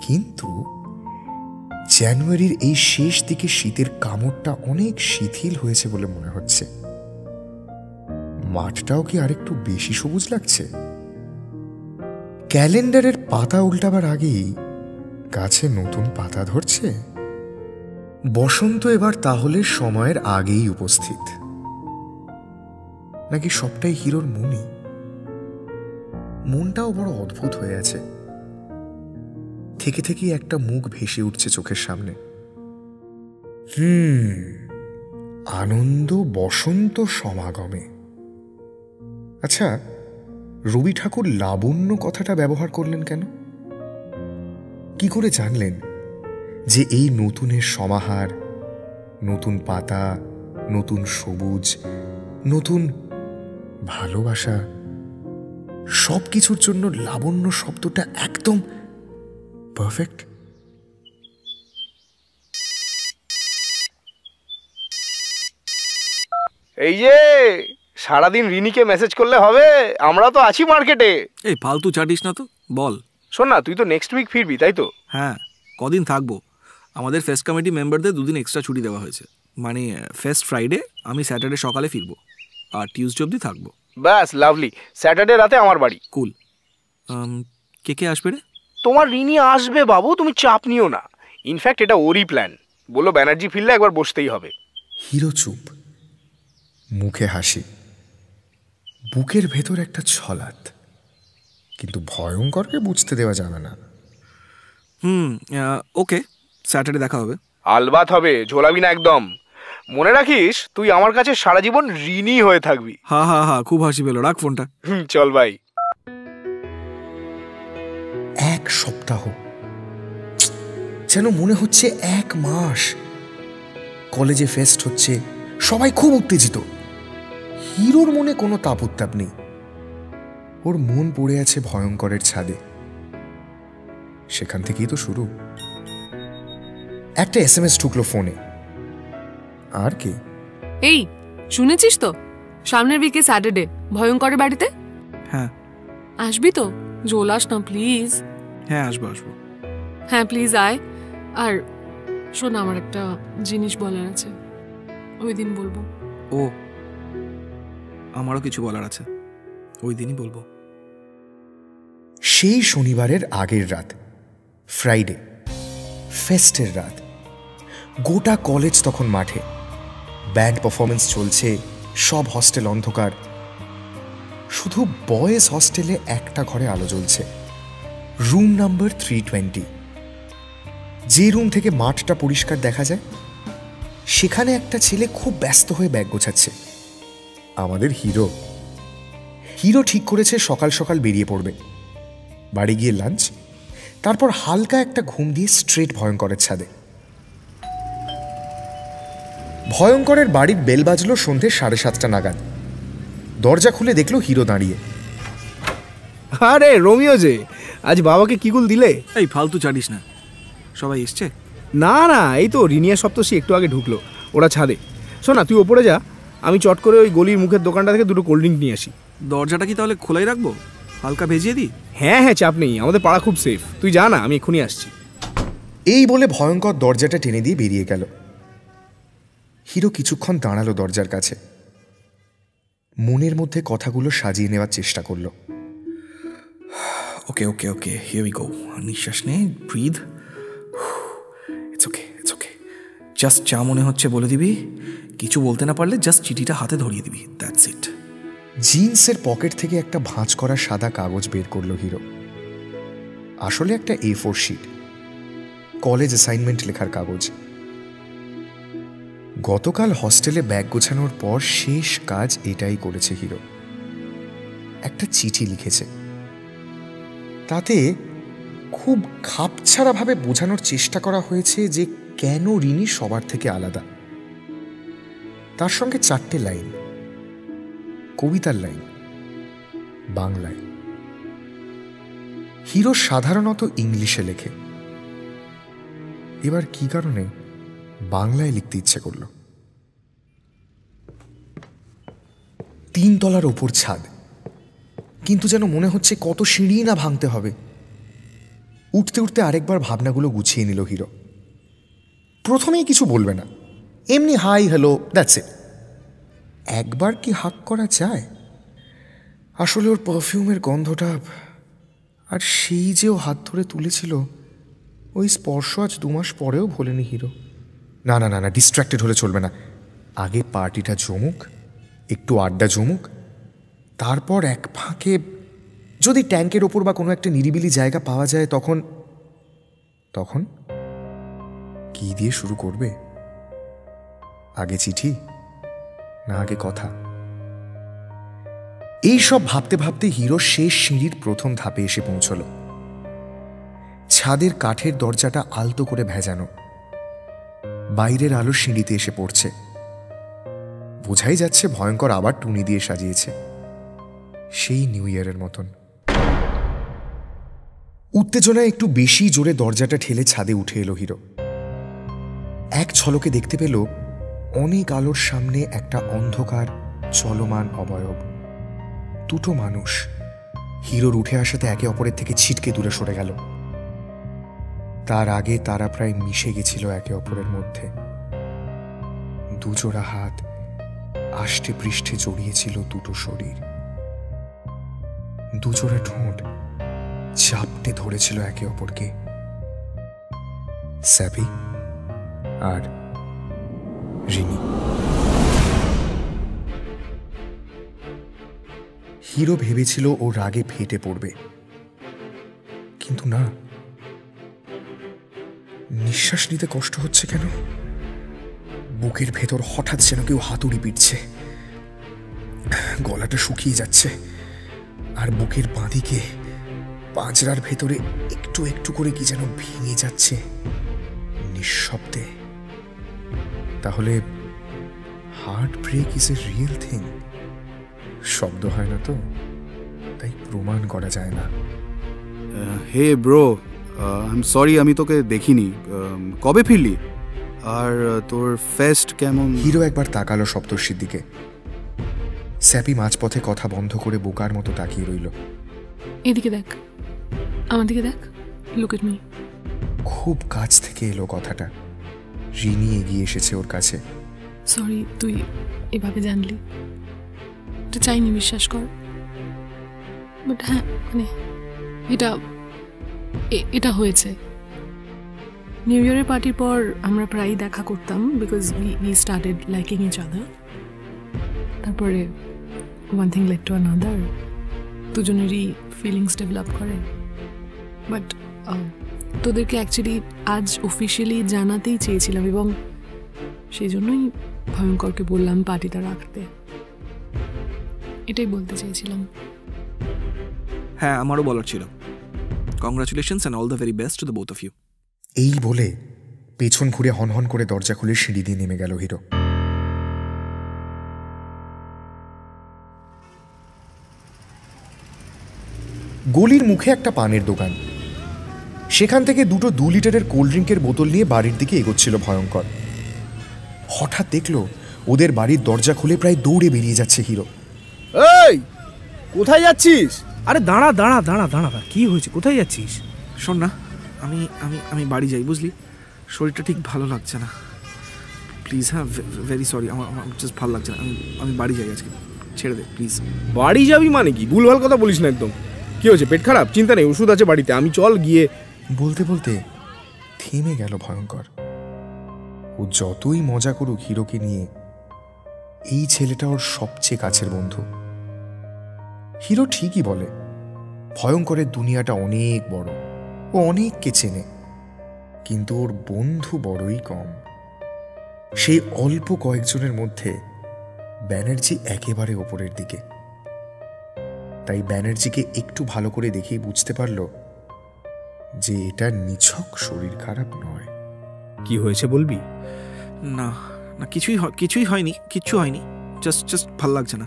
কিন্তু জানুয়ারির এই শেষ দিকে শীতের কামড়টা অনেক শিথিল হয়েছে বলে মনে হচ্ছে। মাঠটাও কি আরেকটু বেশি সবুজ লাগছে? ক্যালেন্ডারের পাতা উল্টাবার আগেই গাছে নতুন পাতা ধরছে। বসন্ত এবার তাহলে সময়ের আগেই উপস্থিত। নাকি সবটাই হিরোর মনই মনটাও বড় অদ্ভুত হয়ে আছে। থেকে থেকেই একটা মুখ ভেসে উঠছে চোখের সামনে। হুম, আনন্দ বসন্ত সমাগমে। আচ্ছা রবি ঠাকুর লাবণ্য কথাটা ব্যবহার করলেন কেন? কি করে জানলেন যে এই নতুনের সমাহার, নতুন পাতা, নতুন সবুজ, নতুন ভালোবাসা সব কিছুর জন্য লাবণ্য শব্দটা একদম পারফেক্ট? এই যে সারাদিন রিনিকে মেসেজ করলে হবে আমরা তো আছি মার্কেটে। এই ফালতু চাটিস না তো বল। শোন না তুই তো নেক্সট উইক ফিরবি তাই তো? হ্যাঁ কদিন থাকব। আমাদের ফেস্ট কমিটি মেম্বারদের দুদিন এক্সট্রা ছুটি দেওয়া হয়েছে। মানে ফেস্ট ফ্রাইডে আমি স্যাটারডে সকালে ফিরবো। আর টিউসডে অবধি থাকব। ব্যাস লাভলি স্যাটারডে রাতে আমার বাড়ি। কুল কে কে আসবে রে? তোমার রিনি আসবে বাবু তুমি চাপ নিও না। ইনফ্যাক্ট এটা ওরই প্ল্যান বলল ব্যানার্জি ফিরলে একবার বসতেই হবে। হিরো চুপ। মুখে হাসি। বুকের ভেতর একটা ছলাত। কিন্তু ভয়ঙ্করকে বুঝতে দেওয়া যাবে না। হুম ওকে স্যাটারডে দেখা হবে। আলবাত হবে ঝোলাবি না একদম। মনে রাখিস তুই আমার কাছে সারা জীবন ঋণী হয়ে থাকবি। হা হা হা খুব হাসি পেল। রাখ ফোনটা। হুম, চল ভাই সপ্তাহ। যেন মনে হচ্ছে এক মাস। কলেজে ফেস্ট হচ্ছে সবাই খুব উত্তেজিত। হিরোর মনে কোনো তাপ উত্তাপ নেই। ওর মন পড়ে আছে ভয়ঙ্করের ছাদে। সেখান থেকেই তো শুরু। একটা এস এম এস ঢুকলো ফোনে। আর কি? এই শুনেছিস তো? সামনের উইকে স্যাটারডে ভয়ঙ্করের বাড়িতে? হ্যাঁ। আসবি তো? জোলাস না প্লিজ হ্যাঁ আসব আসব। হ্যাঁ প্লিজ আয়। আর শোন আমার একটা জিনিস বলার আছে। ওই দিন বলব। ও আমারও কিছু বলার আছে। ওই দিনই বলব। সেই শনিবারের আগের রাত ফ্রাইডে ফেস্টের রাত গোটা কলেজ তখন মাঠে। ব্যান্ড পারফরমেন্স চলছে সব হস্টেল অন্ধকার। শুধু বয়েজ হস্টেলে একটা ঘরে আলো জ্বলছে। রুম নাম্বার থ্রি টোয়েন্টি যে রুম থেকে মাঠটা পরিষ্কার দেখা যায়, সেখানে একটা ছেলে খুব ব্যস্ত হয়ে ব্যাগ গোছাচ্ছে। আমাদের হিরো। হিরো ঠিক করেছে সকাল সকাল বেরিয়ে পড়বে। বাড়ি গিয়ে লাঞ্চ তারপর হালকা একটা ঘুম দিয়ে স্ট্রেট ভয়ঙ্করের ছাদে। ভয়ঙ্করের বাড়ির বেল বাজলো সন্ধে সাড়ে সাতটা নাগাদ। দরজা খুলে দেখল হিরো দাঁড়িয়ে। আরে, রোমিও যে আজ বাবাকে কি গুল দিলে? এই ফালতু চাটিস না। সবাই এসছে? না না এই তো রিনিয়া সপ্তষী একটু আগে ঢুকলো। ওরা ছাদে। শোনা তুই ওপরে যা। আমি চট করে ওই গলির মুখের দোকানটা থেকে দুটো কোল্ড ড্রিঙ্ক নিয়ে আসি। দরজাটা কি তাহলে খোলাই রাখব? হালকা ভেজিয়ে দিই? হ্যাঁ হ্যাঁ চাপ নেই। আমাদের পাড়া খুব সেফ তুই যা না আমি এক্ষুনি আসছি। এই বলে ভয়ঙ্কর দরজাটা টেনে দিয়ে বেরিয়ে গেল। হিরো কিছুক্ষণ দাঁড়াল দরজার কাছে। মনের মধ্যে কথাগুলো সাজিয়ে নেওয়ার চেষ্টা করল। ওকে ওকে ওকে হিয়ার উই গো নিঃশ্বাস নে breathe it's okay it's okay just যা মনে হচ্ছে বলে দিবি, কিছু বলতে না পারলে জাস্ট চিঠিটা হাতে ধরিয়ে দিবি। দ্যাটস ইট জিন্সের পকেট থেকে একটা ভাঁজ করা সাদা কাগজ বের করল হিরো। আসলে একটা A four sheet college assignment লেখার কাগজ। গতকাল হস্টেলে ব্যাগ গোছানোর পর শেষ কাজ এটাই করেছে হিরো। একটা চিঠি লিখেছে। তাতে খুব খাপছাড়াভাবে বোঝানোর চেষ্টা করা হয়েছে যে কেন ঋণী সবার থেকে আলাদা। তার সঙ্গে চারটে লাইন। কবিতার লাইন। বাংলায়। হিরো সাধারণত ইংলিশে লেখে। এবার কি কারণে বাংলায় লিখতে ইচ্ছে করল? তিনতলার ওপর ছাদ। কিন্তু যেন মনে হচ্ছে কত সিঁড়ি না ভাঙতে হবে। উঠতে উঠতে আরেকবার ভাবনাগুলো গুছিয়ে নিল হিরো। প্রথমেই কিছু বলবে না। এমনি হাই, হ্যালো, দ্যাটস ইট। একবার কি হাক করা যায়? আসলে ওর পারফিউমের গন্ধটা আর সেই যে ও হাত ধরে তুলেছিল, ওই স্পর্শ আজ দু মাস পরেও ভোলেনি হিরো। না না না না ডিস্ট্র্যাক্টেড হলে চলবে না। আগে পার্টিটা জমুক, একটু আড্ডা জমুক তারপর এক ফাঁকে যদি ট্যাঙ্কের ওপর বা কোনো একটা নিরিবিলি জায়গা পাওয়া যায়, তখন তখন কি দিয়ে শুরু করবে? আগে চিঠি না আগে কথা? এই সব ভাবতে ভাবতে হিরো শেষ সিঁড়ির প্রথম ধাপে এসে পৌঁছল। ছাদের কাঠের দরজাটা আলতো করে ভেজানো। বাইরের আলো সিঁড়িতে এসে পড়ছে। বোঝাই যাচ্ছে ভয়ঙ্কর আবার টুনি দিয়ে সাজিয়েছে। সেই নিউ ইয়ারের মতন। উত্তেজনায় একটু বেশি জোরে দরজাটা ঠেলে ছাদে উঠে এলো হিরো। এক ছলকে দেখতে পেল অনেক আলোর সামনে একটা অন্ধকার, চলমান অবয়ব। দুটো মানুষ। হিরোর উঠে আসাতে একে অপরের থেকে ছিটকে দূরে সরে গেল। তার আগে তারা প্রায় মিশে গেছিল একে অপরের মধ্যে। দুজোড়া হাত আষ্টে পৃষ্ঠে জড়িয়েছিল দুটো শরীর। দুজোড়া ঠোঁট চাপটে ধরেছিল একে অপরকে। স্যাপি আর রিনি হিরো ভেবেছিল ও রাগে ফেটে পড়বে। কিন্তু না। নিঃশ্বাস নিতে কষ্ট হচ্ছে কেন? বুকের ভেতর হঠাৎ যেন কেউ হাতুড়ি পিটছে। গলাটা শুকিয়ে যাচ্ছে। আর বুকের বাঁদিকে পাঁজরার ভেতরে একটু একটু করে কি যেন ভেঙে যাচ্ছে নিঃশব্দে। তাহলে heart break is a real thing শব্দ হয় না তো তাই প্রমাণ করা যায় না। Hey bro I am sorry আমি তোকে দেখিনি। কবে ফিরলি? আর তোর ফেস্ট কেমন? হিরো একবার তাকালো সপ্তর্ষির দিকে। স্যাপি মাঝপথে কথা বন্ধ করে বোকার মতো তাকিয়ে রইল। এদিকে দেখ। আমার দিকে দেখ। লুক এট মি খুব কাছ থেকে এলো কথাটা। রিনি এগিয়ে এসেছে ওর কাছে। সরি তুই এভাবে জানলি। এটা চাইনি বিশ্বাস কর। বাট হ্যাঁ মানে এটা এটা হয়েছে। নিউ ইয়ারের পার্টির পর আমরা প্রায়ই দেখা করতাম because we we started liking each other তারপরে one thing let to another দুজনেরই ফিলিংস ডেভেলপ করে। বাট তোদেরকে অ্যাকচুয়ালি আজ অফিসিয়ালি জানাতেই চেয়েছিলাম এবং সেই জন্যই ভয়ঙ্করকে বললাম পার্টিটা রাখতে। এটাই বলতে চেয়েছিলাম। হ্যাঁ আমারও বলার ছিল। Congratulations and all the very best to the both of you এই বলে পেছন ঘুরে হনহন করে দরজা খুলে সিঁড়ি দিয়ে নেমে গেল হিরো। গলির মুখে একটা পানের দোকান। সেখান থেকে দুটো দু লিটারের কোল্ড ড্রিঙ্কের বোতল নিয়ে বাড়ির দিকে এগোচ্ছিল ভয়ঙ্কর। হঠাৎ দেখল ওদের বাড়ির দরজা খুলে প্রায় দৌড়ে বেরিয়ে যাচ্ছে হিরো। এই কোথায় যাচ্ছিস? আরে দাঁড়া দাঁড়া দাঁড়া দাঁড়া দাঁড়া। কি হয়েছে? কোথায় যাচ্ছিস? শোন না আমি আমি আমি বাড়ি যাই বুঝলি? শরীরটা ঠিক ভালো লাগছে না। প্লিজ হ্যাঁ ভেরি সরি আমার আমার জাস্ট ভালো লাগছে না। আমি আমি বাড়ি যাই আজকে। ছেড়ে দে প্লিজ বাড়ি যাবি মানে কি? ভুলভাল কথা বলিস না একদম। কি হয়েছে? পেট খারাপ? চিন্তা নেই, ওষুধ আছে বাড়িতে। আমি চল গিয়ে বলতে বলতে থেমে গেল ভয়ঙ্কর। ও যতই মজা করুক হিরোকে নিয়ে, এই ছেলেটা ওর সবচেয়ে কাছের বন্ধু। হিরো ঠিকই বলে ভয়ঙ্করের দুনিয়াটা অনেক বড়, ও অনেককে চেনে। কিন্তু ওর বন্ধু বড়ই কম। সেই অল্প কয়েকজনের মধ্যে ব্যানার্জি একেবারে ওপরের দিকে। তাই ব্যানার্জিকে একটু ভালো করে দেখেই বুঝতে পারল যে এটা নিছক শরীর খারাপ নয়। কি হয়েছে বলবি? না না কিছুই হয়- কিছুই হয়নি কিচ্ছু হয়নি। জাস্ট জাস্ট ভালো লাগছে না।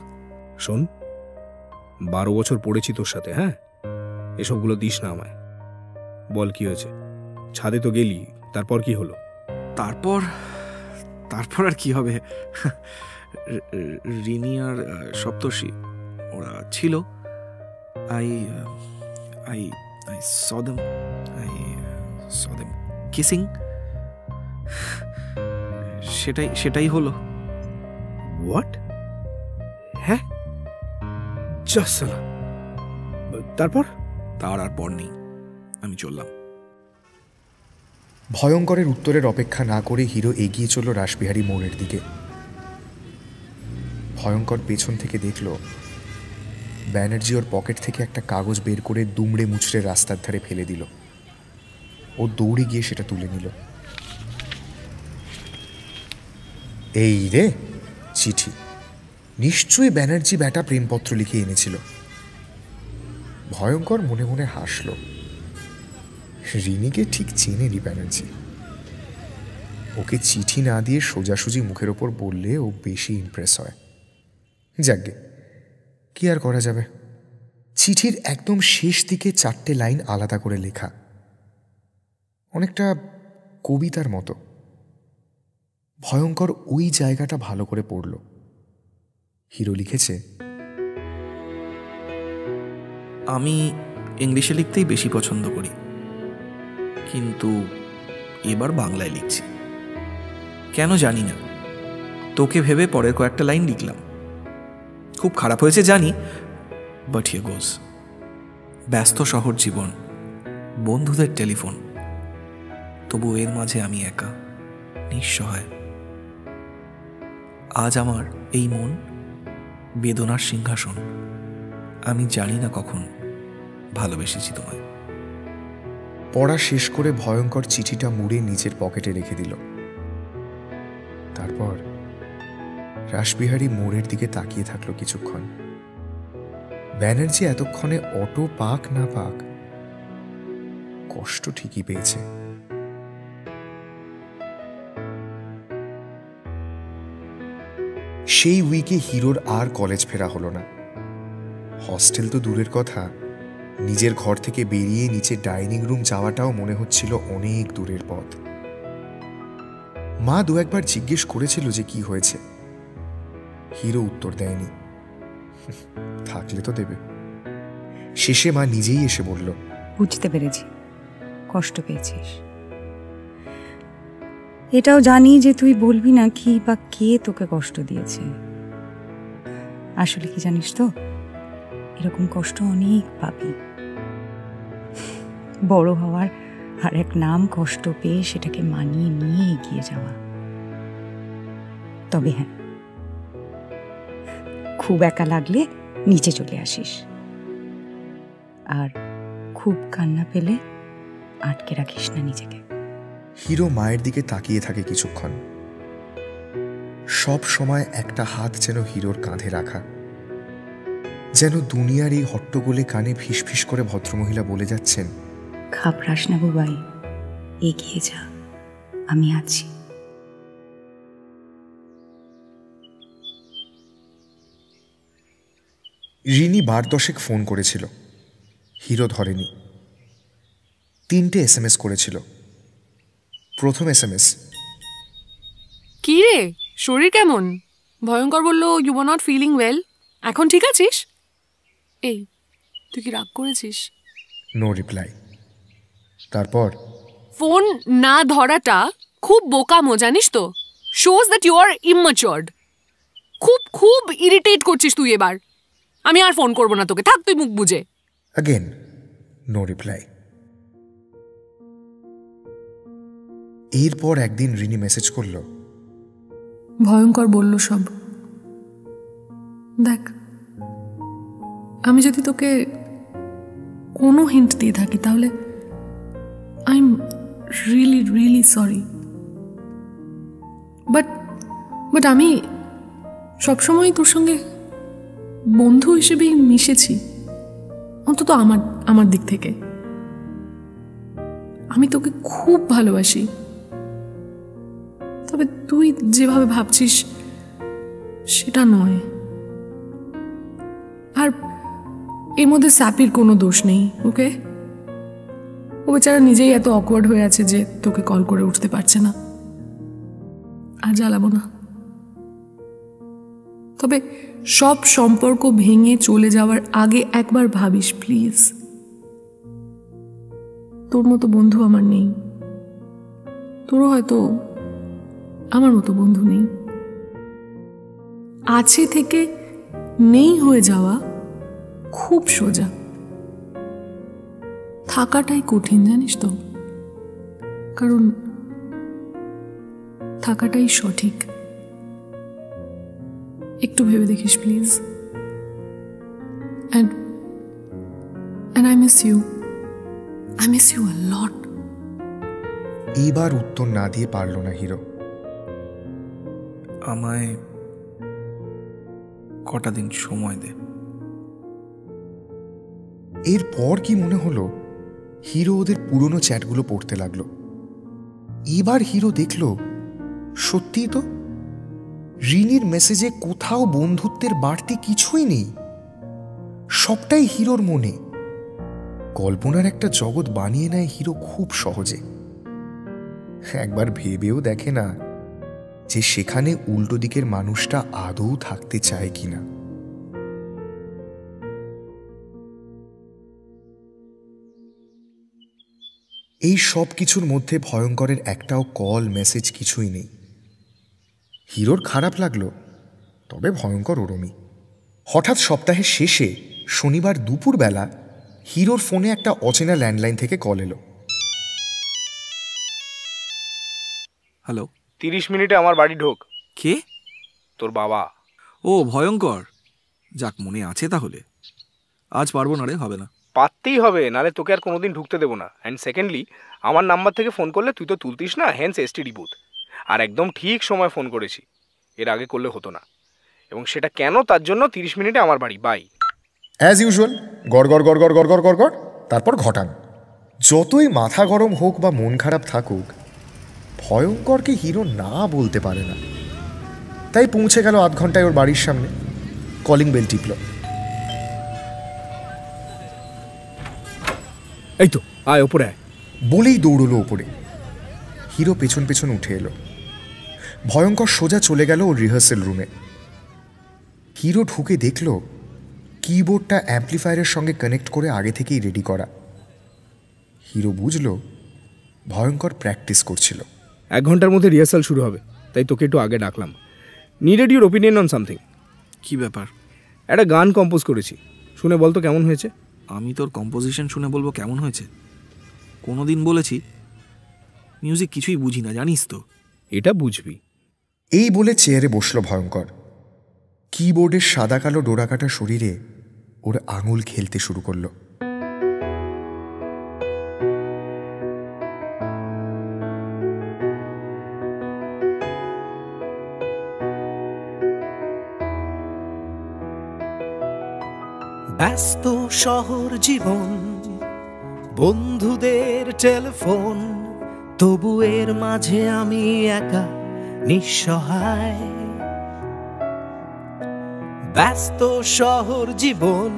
শোন বারো বছর পড়েছি তোর সাথে হ্যাঁ? এসবগুলো দিস না আমায়। বল কি হয়েছে? ছাদে তো গেলি তারপর কি হলো? তারপর তারপর আর কি হবে? রিনি আর সপ্তর্ষি ওরা ছিল। I I I saw them I saw them kissing সেটাই সেটাই হলো। হোয়াট হ্যাঁ। জাস সালা। তারপর? তার আর পর নেই। আমি চললাম। ভয়ঙ্করের উত্তরের অপেক্ষা না করে হিরো এগিয়ে চলল রাসবিহারী মোড়ের দিকে। ভয়ঙ্কর পেছন থেকে দেখল ব্যানার্জি ওর পকেট থেকে একটা কাগজ বের করে দুমড়ে মুচড়ে রাস্তার ধারে ফেলে দিল। ও দৌড়ে গিয়ে সেটা তুলে নিল। এই রে, চিঠি। নিশ্চয়ই ব্যানার্জি ব্যাটা প্রেমপত্র লিখে এনেছিল। ভয়ঙ্কর মনে মনে হাসল। রিনিকে ঠিক চেনেনি ব্যানার্জি। ওকে চিঠি না দিয়ে সোজাসুজি মুখের ওপর বললে ও বেশি ইমপ্রেস হয়। যাকগে কি আর করা যাবে? চিঠির একদম শেষ দিকে চারটে লাইন আলাদা করে লেখা। অনেকটা কবিতার মতো। ভয়ঙ্কর ওই জায়গাটা ভালো করে পড়ল। হিরো লিখেছে, আমি ইংলিশে লিখতেই বেশি পছন্দ করি। কিন্তু এবার বাংলায় লিখছি। কেন জানি না। তোকে ভেবে পরের কয়েকটা লাইন লিখলাম। খুব খারাপ হয়েছে জানি বাট হিয়ে গোজ ব্যস্ত শহর জীবন, বন্ধুদের টেলিফোন। তবু এর মাঝে আমি একা, নিঃসহায়। আজ আমার এই মন বেদনার সিংহাসন। আমি জানি না কখন ভালোবেসেছি তোমায়। পড়া শেষ করে ভয়ঙ্কর চিঠিটা মুড়ে নিজের পকেটে রেখে দিল। তারপর রাসবিহারী মোড়ের দিকে তাকিয়ে থাকল কিছুক্ষণ। ব্যানার্জি এতক্ষণে অটো পাক না পাক, কষ্ট ঠিকই পেয়েছে। সেই উইকে হিরোর আর কলেজ ফেরা হলো না। হস্টেল তো দূরের কথা। নিজের ঘর থেকে বেরিয়ে নিচে ডাইনিং রুম যাওয়াটাও মনে হচ্ছিল অনেক দূরের পথ। মা দু একবার জিজ্ঞেস করেছিল যে কি হয়েছে। হিরো উত্তর দেয়নি। থাকলে তো দেবে। শেষে মা নিজেই এসে বলল, বুঝতে পেরেছি। কষ্ট পেয়েছিস। এটাও জানি যে তুই বলবি না কি বা কে তোকে কষ্ট দিয়েছে। আসলে কি জানিস তো, এরকম কষ্ট অনেক পাবি। বড় হওয়ার আর এক নাম কষ্ট পেয়ে সেটাকে মানিয়ে নিয়ে এগিয়ে যাওয়া। তবে হ্যাঁ খুব একা লাগলে নিচে চলে আসিস। আর খুব কান্না পেলে আটকে রাখিস না নিজেকে। হিরো মায়ের দিকে তাকিয়ে থাকে কিছুক্ষণ। সব সময় একটা হাত যেন হিরোর কাঁধে রাখা। যেন দুনিয়ার এই হট্টগোলে কানে ফিসফিস করে ভদ্রমহিলা বলে যাচ্ছেন ঘাবড়াস না বুবাই এগিয়ে যা আমি আছি। রিনি বার দশেক ফোন করেছিল। হিরো ধরেনি। তিনটে এস এম এস করেছিল। প্রথম এস এম এস কি রে? শরীর কেমন? ভয়ঙ্কর বলল you are not feeling well এখন ঠিক আছিস? এই তুই কি রাগ করেছিস? নো রিপ্লাই তারপর? ফোন না ধরাটা খুব বোকামো জানিস তো? Shows that you are immatured খুব খুব ইরিটেট করছিস তুই এবার। আমি আর ফোন করব না তোকে। থাক তুই মুখ বুঝে অ্যাগেন নো রিপ্লাই এরপর একদিন রিনি মেসেজ করল। ভয়ঙ্কর বলল সব। দেখ আমি যদি তোকে কোনো হিন্ট দিয়ে থাকি তাহলে I am really really sorry but but আমি সবসময় তোর সঙ্গে বন্ধু হিসেবেই মিশেছি। অন্তত আমার আমার দিক থেকে। আমি তোকে খুব ভালোবাসি। তবে তুই যেভাবে ভাবছিস, সেটা নয়। আর এর মধ্যে স্যাপির কোনো দোষ নেই, ওকে? ও বেচারা নিজেই এত অকওয়ার্ড হয়ে আছে যে তোকে কল করে উঠতে পারছে না। আর জ্বালাবো না। তবে সব সম্পর্ক ভেঙে চলে যাওয়ার আগে একবার ভাবিস, প্লিজ। তোর মতো বন্ধু আমার নেই। তোরও হয়তো আমার মতো বন্ধু নেই। আছে থেকে নেই হয়ে যাওয়া খুব সোজা। থাকাটাই কঠিন, জানিস তো? কারণ থাকাটাই সঠিক। একটু ভেবে দেখিস please. And and I miss you I miss you a lot এইবার উত্তর না দিয়ে পারল না হিরো। আমায় কটা দিন সময় দে। এরপর কি মনে হলো? হিরো ওদের পুরনো চ্যাটগুলো পড়তে লাগল। এবার হিরো দেখল সত্যিই তো রিনির মেসেজে কোথাও বন্ধুত্বের বাড়তি কিছুই নেই। সবটাই হিরোর মনে। কল্পনার একটা জগৎ বানিয়ে নেয় হিরো খুব সহজে। একবার ভেবেও দেখে না যে সেখানে উল্টো দিকের মানুষটা আদৌ থাকতে চায় কিনা। এই সব কিছুর মধ্যে ভয়ঙ্করের একটাও কল, মেসেজ কিছুই নেই। হিরোর খারাপ লাগল তবে ভয়ঙ্কর ওরমই হঠাৎ সপ্তাহের শেষে শনিবার দুপুরবেলা হিরোর ফোনে একটা অচেনা ল্যান্ডলাইন থেকে কল এলো। হ্যালো। তিরিশ মিনিটে আমার বাড়ি ঢোক। কে? তোর বাবা। ও ভয়ঙ্কর। যাক মনে আছে তাহলে। আজ পারব না রে হবে না। পারতেই হবে নালে তোকে আর কোনোদিন ঢুকতে দেবো না। অ্যান্ড সেকেন্ডলি আমার নাম্বার থেকে ফোন করলে তুই তো তুলতিস না? হ্যান্স এসটিডি বুথ আর একদম ঠিক সময় ফোন করেছি। এর আগে করলে হতো না। এবং সেটা কেন তার জন্য তিরিশ মিনিটে আমার বাড়ি। বাই অ্যাজ ইউজুয়াল গড় গড় গড় গড় গড় গড় গড় গড় তারপর ঘটান। যতই মাথা গরম হোক বা মন খারাপ থাকুক ভয়ঙ্করকে হিরো না বলতে পারে না। তাই পৌঁছে গেল আধ ঘন্টায় ওর বাড়ির সামনে। কলিং বেল টিপল। এই তো আয় ওপরে আয়। বলেই দৌড়লো ওপরে। হিরো পেছন পেছন উঠে এলো। ভয়ঙ্কর সোজা চলে গেল ওর রিহার্সেল রুমে হিরো ঢুকে দেখল কিবোর্ডটা অ্যাম্প্লিফায়ারের সঙ্গে কানেক্ট করে আগে থেকেই রেডি করা। হিরো বুঝল ভয়ঙ্কর প্র্যাকটিস করছিল। এক ঘণ্টার মধ্যে রিহার্সাল শুরু হবে তাই তোকে একটু আগে ডাকলাম। Needed your opinion on something কি ব্যাপার? একটা গান কম্পোজ করেছি শুনে বলতো কেমন হয়েছে? আমি তোর কম্পোজিশন শুনে বলব কেমন হয়েছে? কোনো দিন বলেছি মিউজিক কিছুই বুঝি না জানিস তো। এটা বুঝবি। এই বলে চেয়ারে বসল ভয়ঙ্কর। কিবোর্ডের সাদা কালো ডোরাকাটা শরীরে ওর আঙুল খেলতে শুরু করল। ব্যস্ত শহর জীবন, বন্ধুদের টেলিফোন তবু এর মাঝে আমি একা। নিঃসহায়। ব্যস্ত শহর জীবন,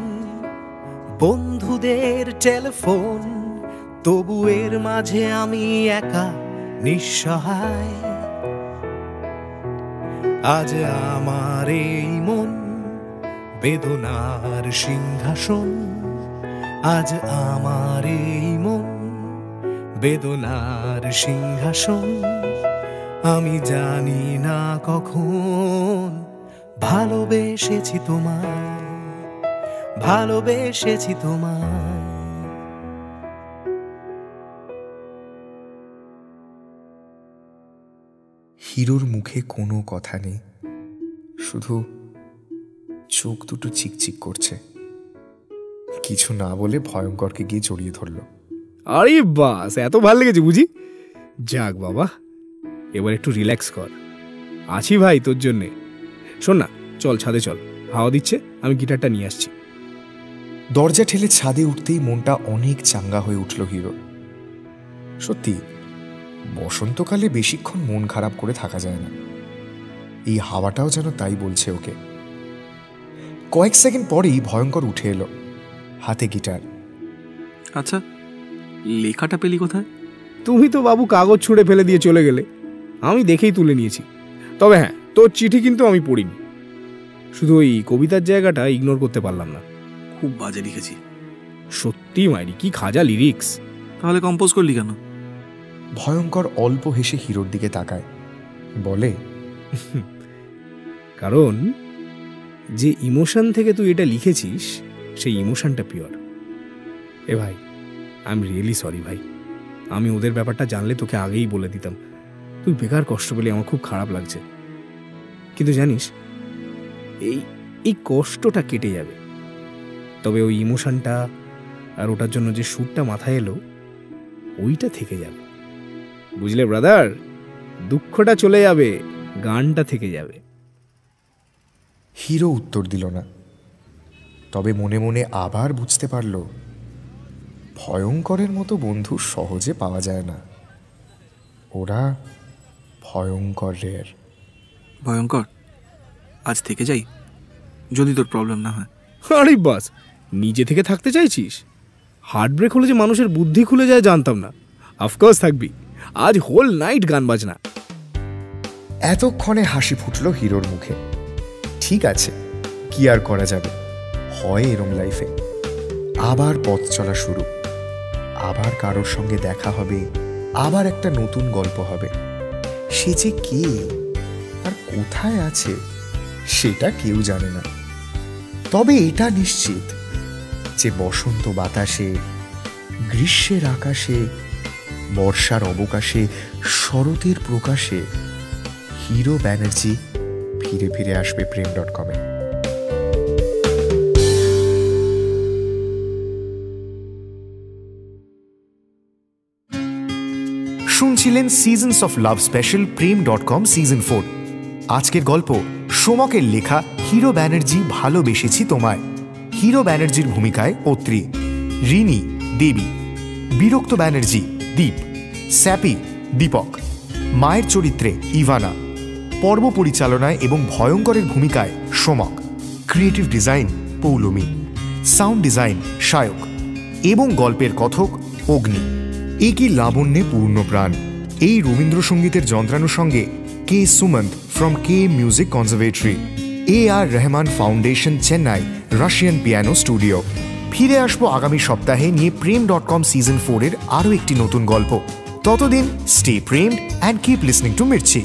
বন্ধুদের টেলিফোন, তবু এর মাঝে আমি একা নিঃসহায়। আজ আমার এই মন, বেদনার সিংহাসন। আজ আমার এই মন, বেদনার সিংহাসন। আমি জানি না কখন ভালোবেসেছি তোমায় ভালোবেসেছি তোমায়। হিরোর মুখে কোনো কথা নেই, শুধু চোখ দুটো চিকচিক করছে। কিছু না বলে ভয়ঙ্করকে গিয়ে জড়িয়ে ধরল। আরে বাস, এত ভালো লেগেছে বুঝি? যাক বাবা। এবার একটু রিল্যাক্স কর। আছি ভাই তোর জন্যে। শোন না চল ছাদে চল। হাওয়া দিচ্ছে আমি গিটারটা নিয়ে আসছি। দরজা ঠেলে ছাদে উঠতেই মনটা অনেক চাঙ্গা হয়ে উঠল হিরো। সত্যি বসন্তকালে বেশিক্ষণ মন খারাপ করে থাকা যায় না। এই হাওয়াটাও যেন তাই বলছে ওকে। কয়েক সেকেন্ড পরেই ভয়ঙ্কর উঠে এলো। হাতে গিটার আচ্ছা লেখাটা পেলি কোথায়? তুমি তো বাবু কাগজ ছুঁড়ে ফেলে দিয়ে চলে গেলে। আমি দেখেই তুলে নিয়েছি। তবে হ্যাঁ তোর চিঠি কিন্তু আমি পড়িনি। শুধু ওই কবিতার জায়গাটা ইগনোর করতে পারলাম না। খুব বাজে লিখেছি। সত্যি মাইরি কি খাজা লিরিক্স তাহলে কম্পোজ করলি কেন? ভয়ঙ্কর অল্প হেসে হিরোর দিকে তাকায়। বলে কারণ যে ইমোশন থেকে তুই এটা লিখেছিস সেই ইমোশনটা পিওর এ ভাই আই এম রিয়েলি সরি ভাই। আমি ওদের ব্যাপারটা জানলে তোকে আগেই বলে দিতাম। তুই বেকার কষ্ট পেলে আমার খুব খারাপ লাগছে। কিন্তু জানিস, এই এই কষ্টটা কেটে যাবে। তবে ওই ইমোশনটা আর ওটার জন্য যে সুরটা মাথায় এলো, ওইটা থেকে যাবে। বুঝলে ব্রাদার? দুঃখটা চলে যাবে, গানটা থেকে যাবে। হিরো উত্তর দিল না। তবে মনে মনে আবার বুঝতে পারল, ভয়ঙ্করের মতো বন্ধু সহজে পাওয়া যায় না। ওরা ভয়ঙ্কর রেয়ার ভয়ঙ্কর? আজ থেকে যাই যদি তোর প্রবলেম না হয়। আরে বাস নিজে থেকে থাকতে চাইছিস? হার্ট ব্রেক হলে যে মানুষের বুদ্ধি খুলে যায় জানতাম না। অফকোর্স থাকবি। আজ হোল নাইট গান বাজনা। এতক্ষণে হাসি ফুটল হিরোর মুখে। ঠিক আছে কি আর করা যাবে? হয় এরম লাইফে আবার পথ চলা শুরু। আবার কারোর সঙ্গে দেখা হবে। আবার একটা নতুন গল্প হবে। সে যে কে? আর কোথায় আছে? সেটা কেউ জানে না। তবে এটা নিশ্চিত যে বসন্ত বাতাসে, গ্রীষ্মের আকাশে, বর্ষার অবকাশে, শরতের প্রকাশে হিরো ব্যানার্জি ফিরে ফিরে আসবে প্রেম ডট কমে। শুনছিলেন seasons of love special Prem dot com season four আজকের গল্প, সোমকের লেখা, হিরো ব্যানার্জি ভালোবেসেছি তোমায়। হিরো ব্যানার্জির ভূমিকায় অত্রি। রিনি, দেবী। বিরক্ত ব্যানার্জি, দীপ। স্যাপি, দীপক। মায়ের চরিত্রে ইভানা। পর্ব পরিচালনায় এবং ভয়ঙ্করের ভূমিকায় Somak. Creative design, Poulami. Sound design Shayak এবং গল্পের কথক, অগ্নি। একই লাবণ্যে পূর্ণ প্রাণ। এই রবীন্দ্রসঙ্গীতের যন্ত্রাণুর সঙ্গে K Sumanta from K music conservatory A R Rahman foundation Chennai Russian piano studio ফিরে আসব আগামী সপ্তাহে নিয়ে প্রেম ডট কম সিজন ফোরের আরও একটি নতুন গল্প। ততদিন stay প্রেমড and keep listening to Mirchi.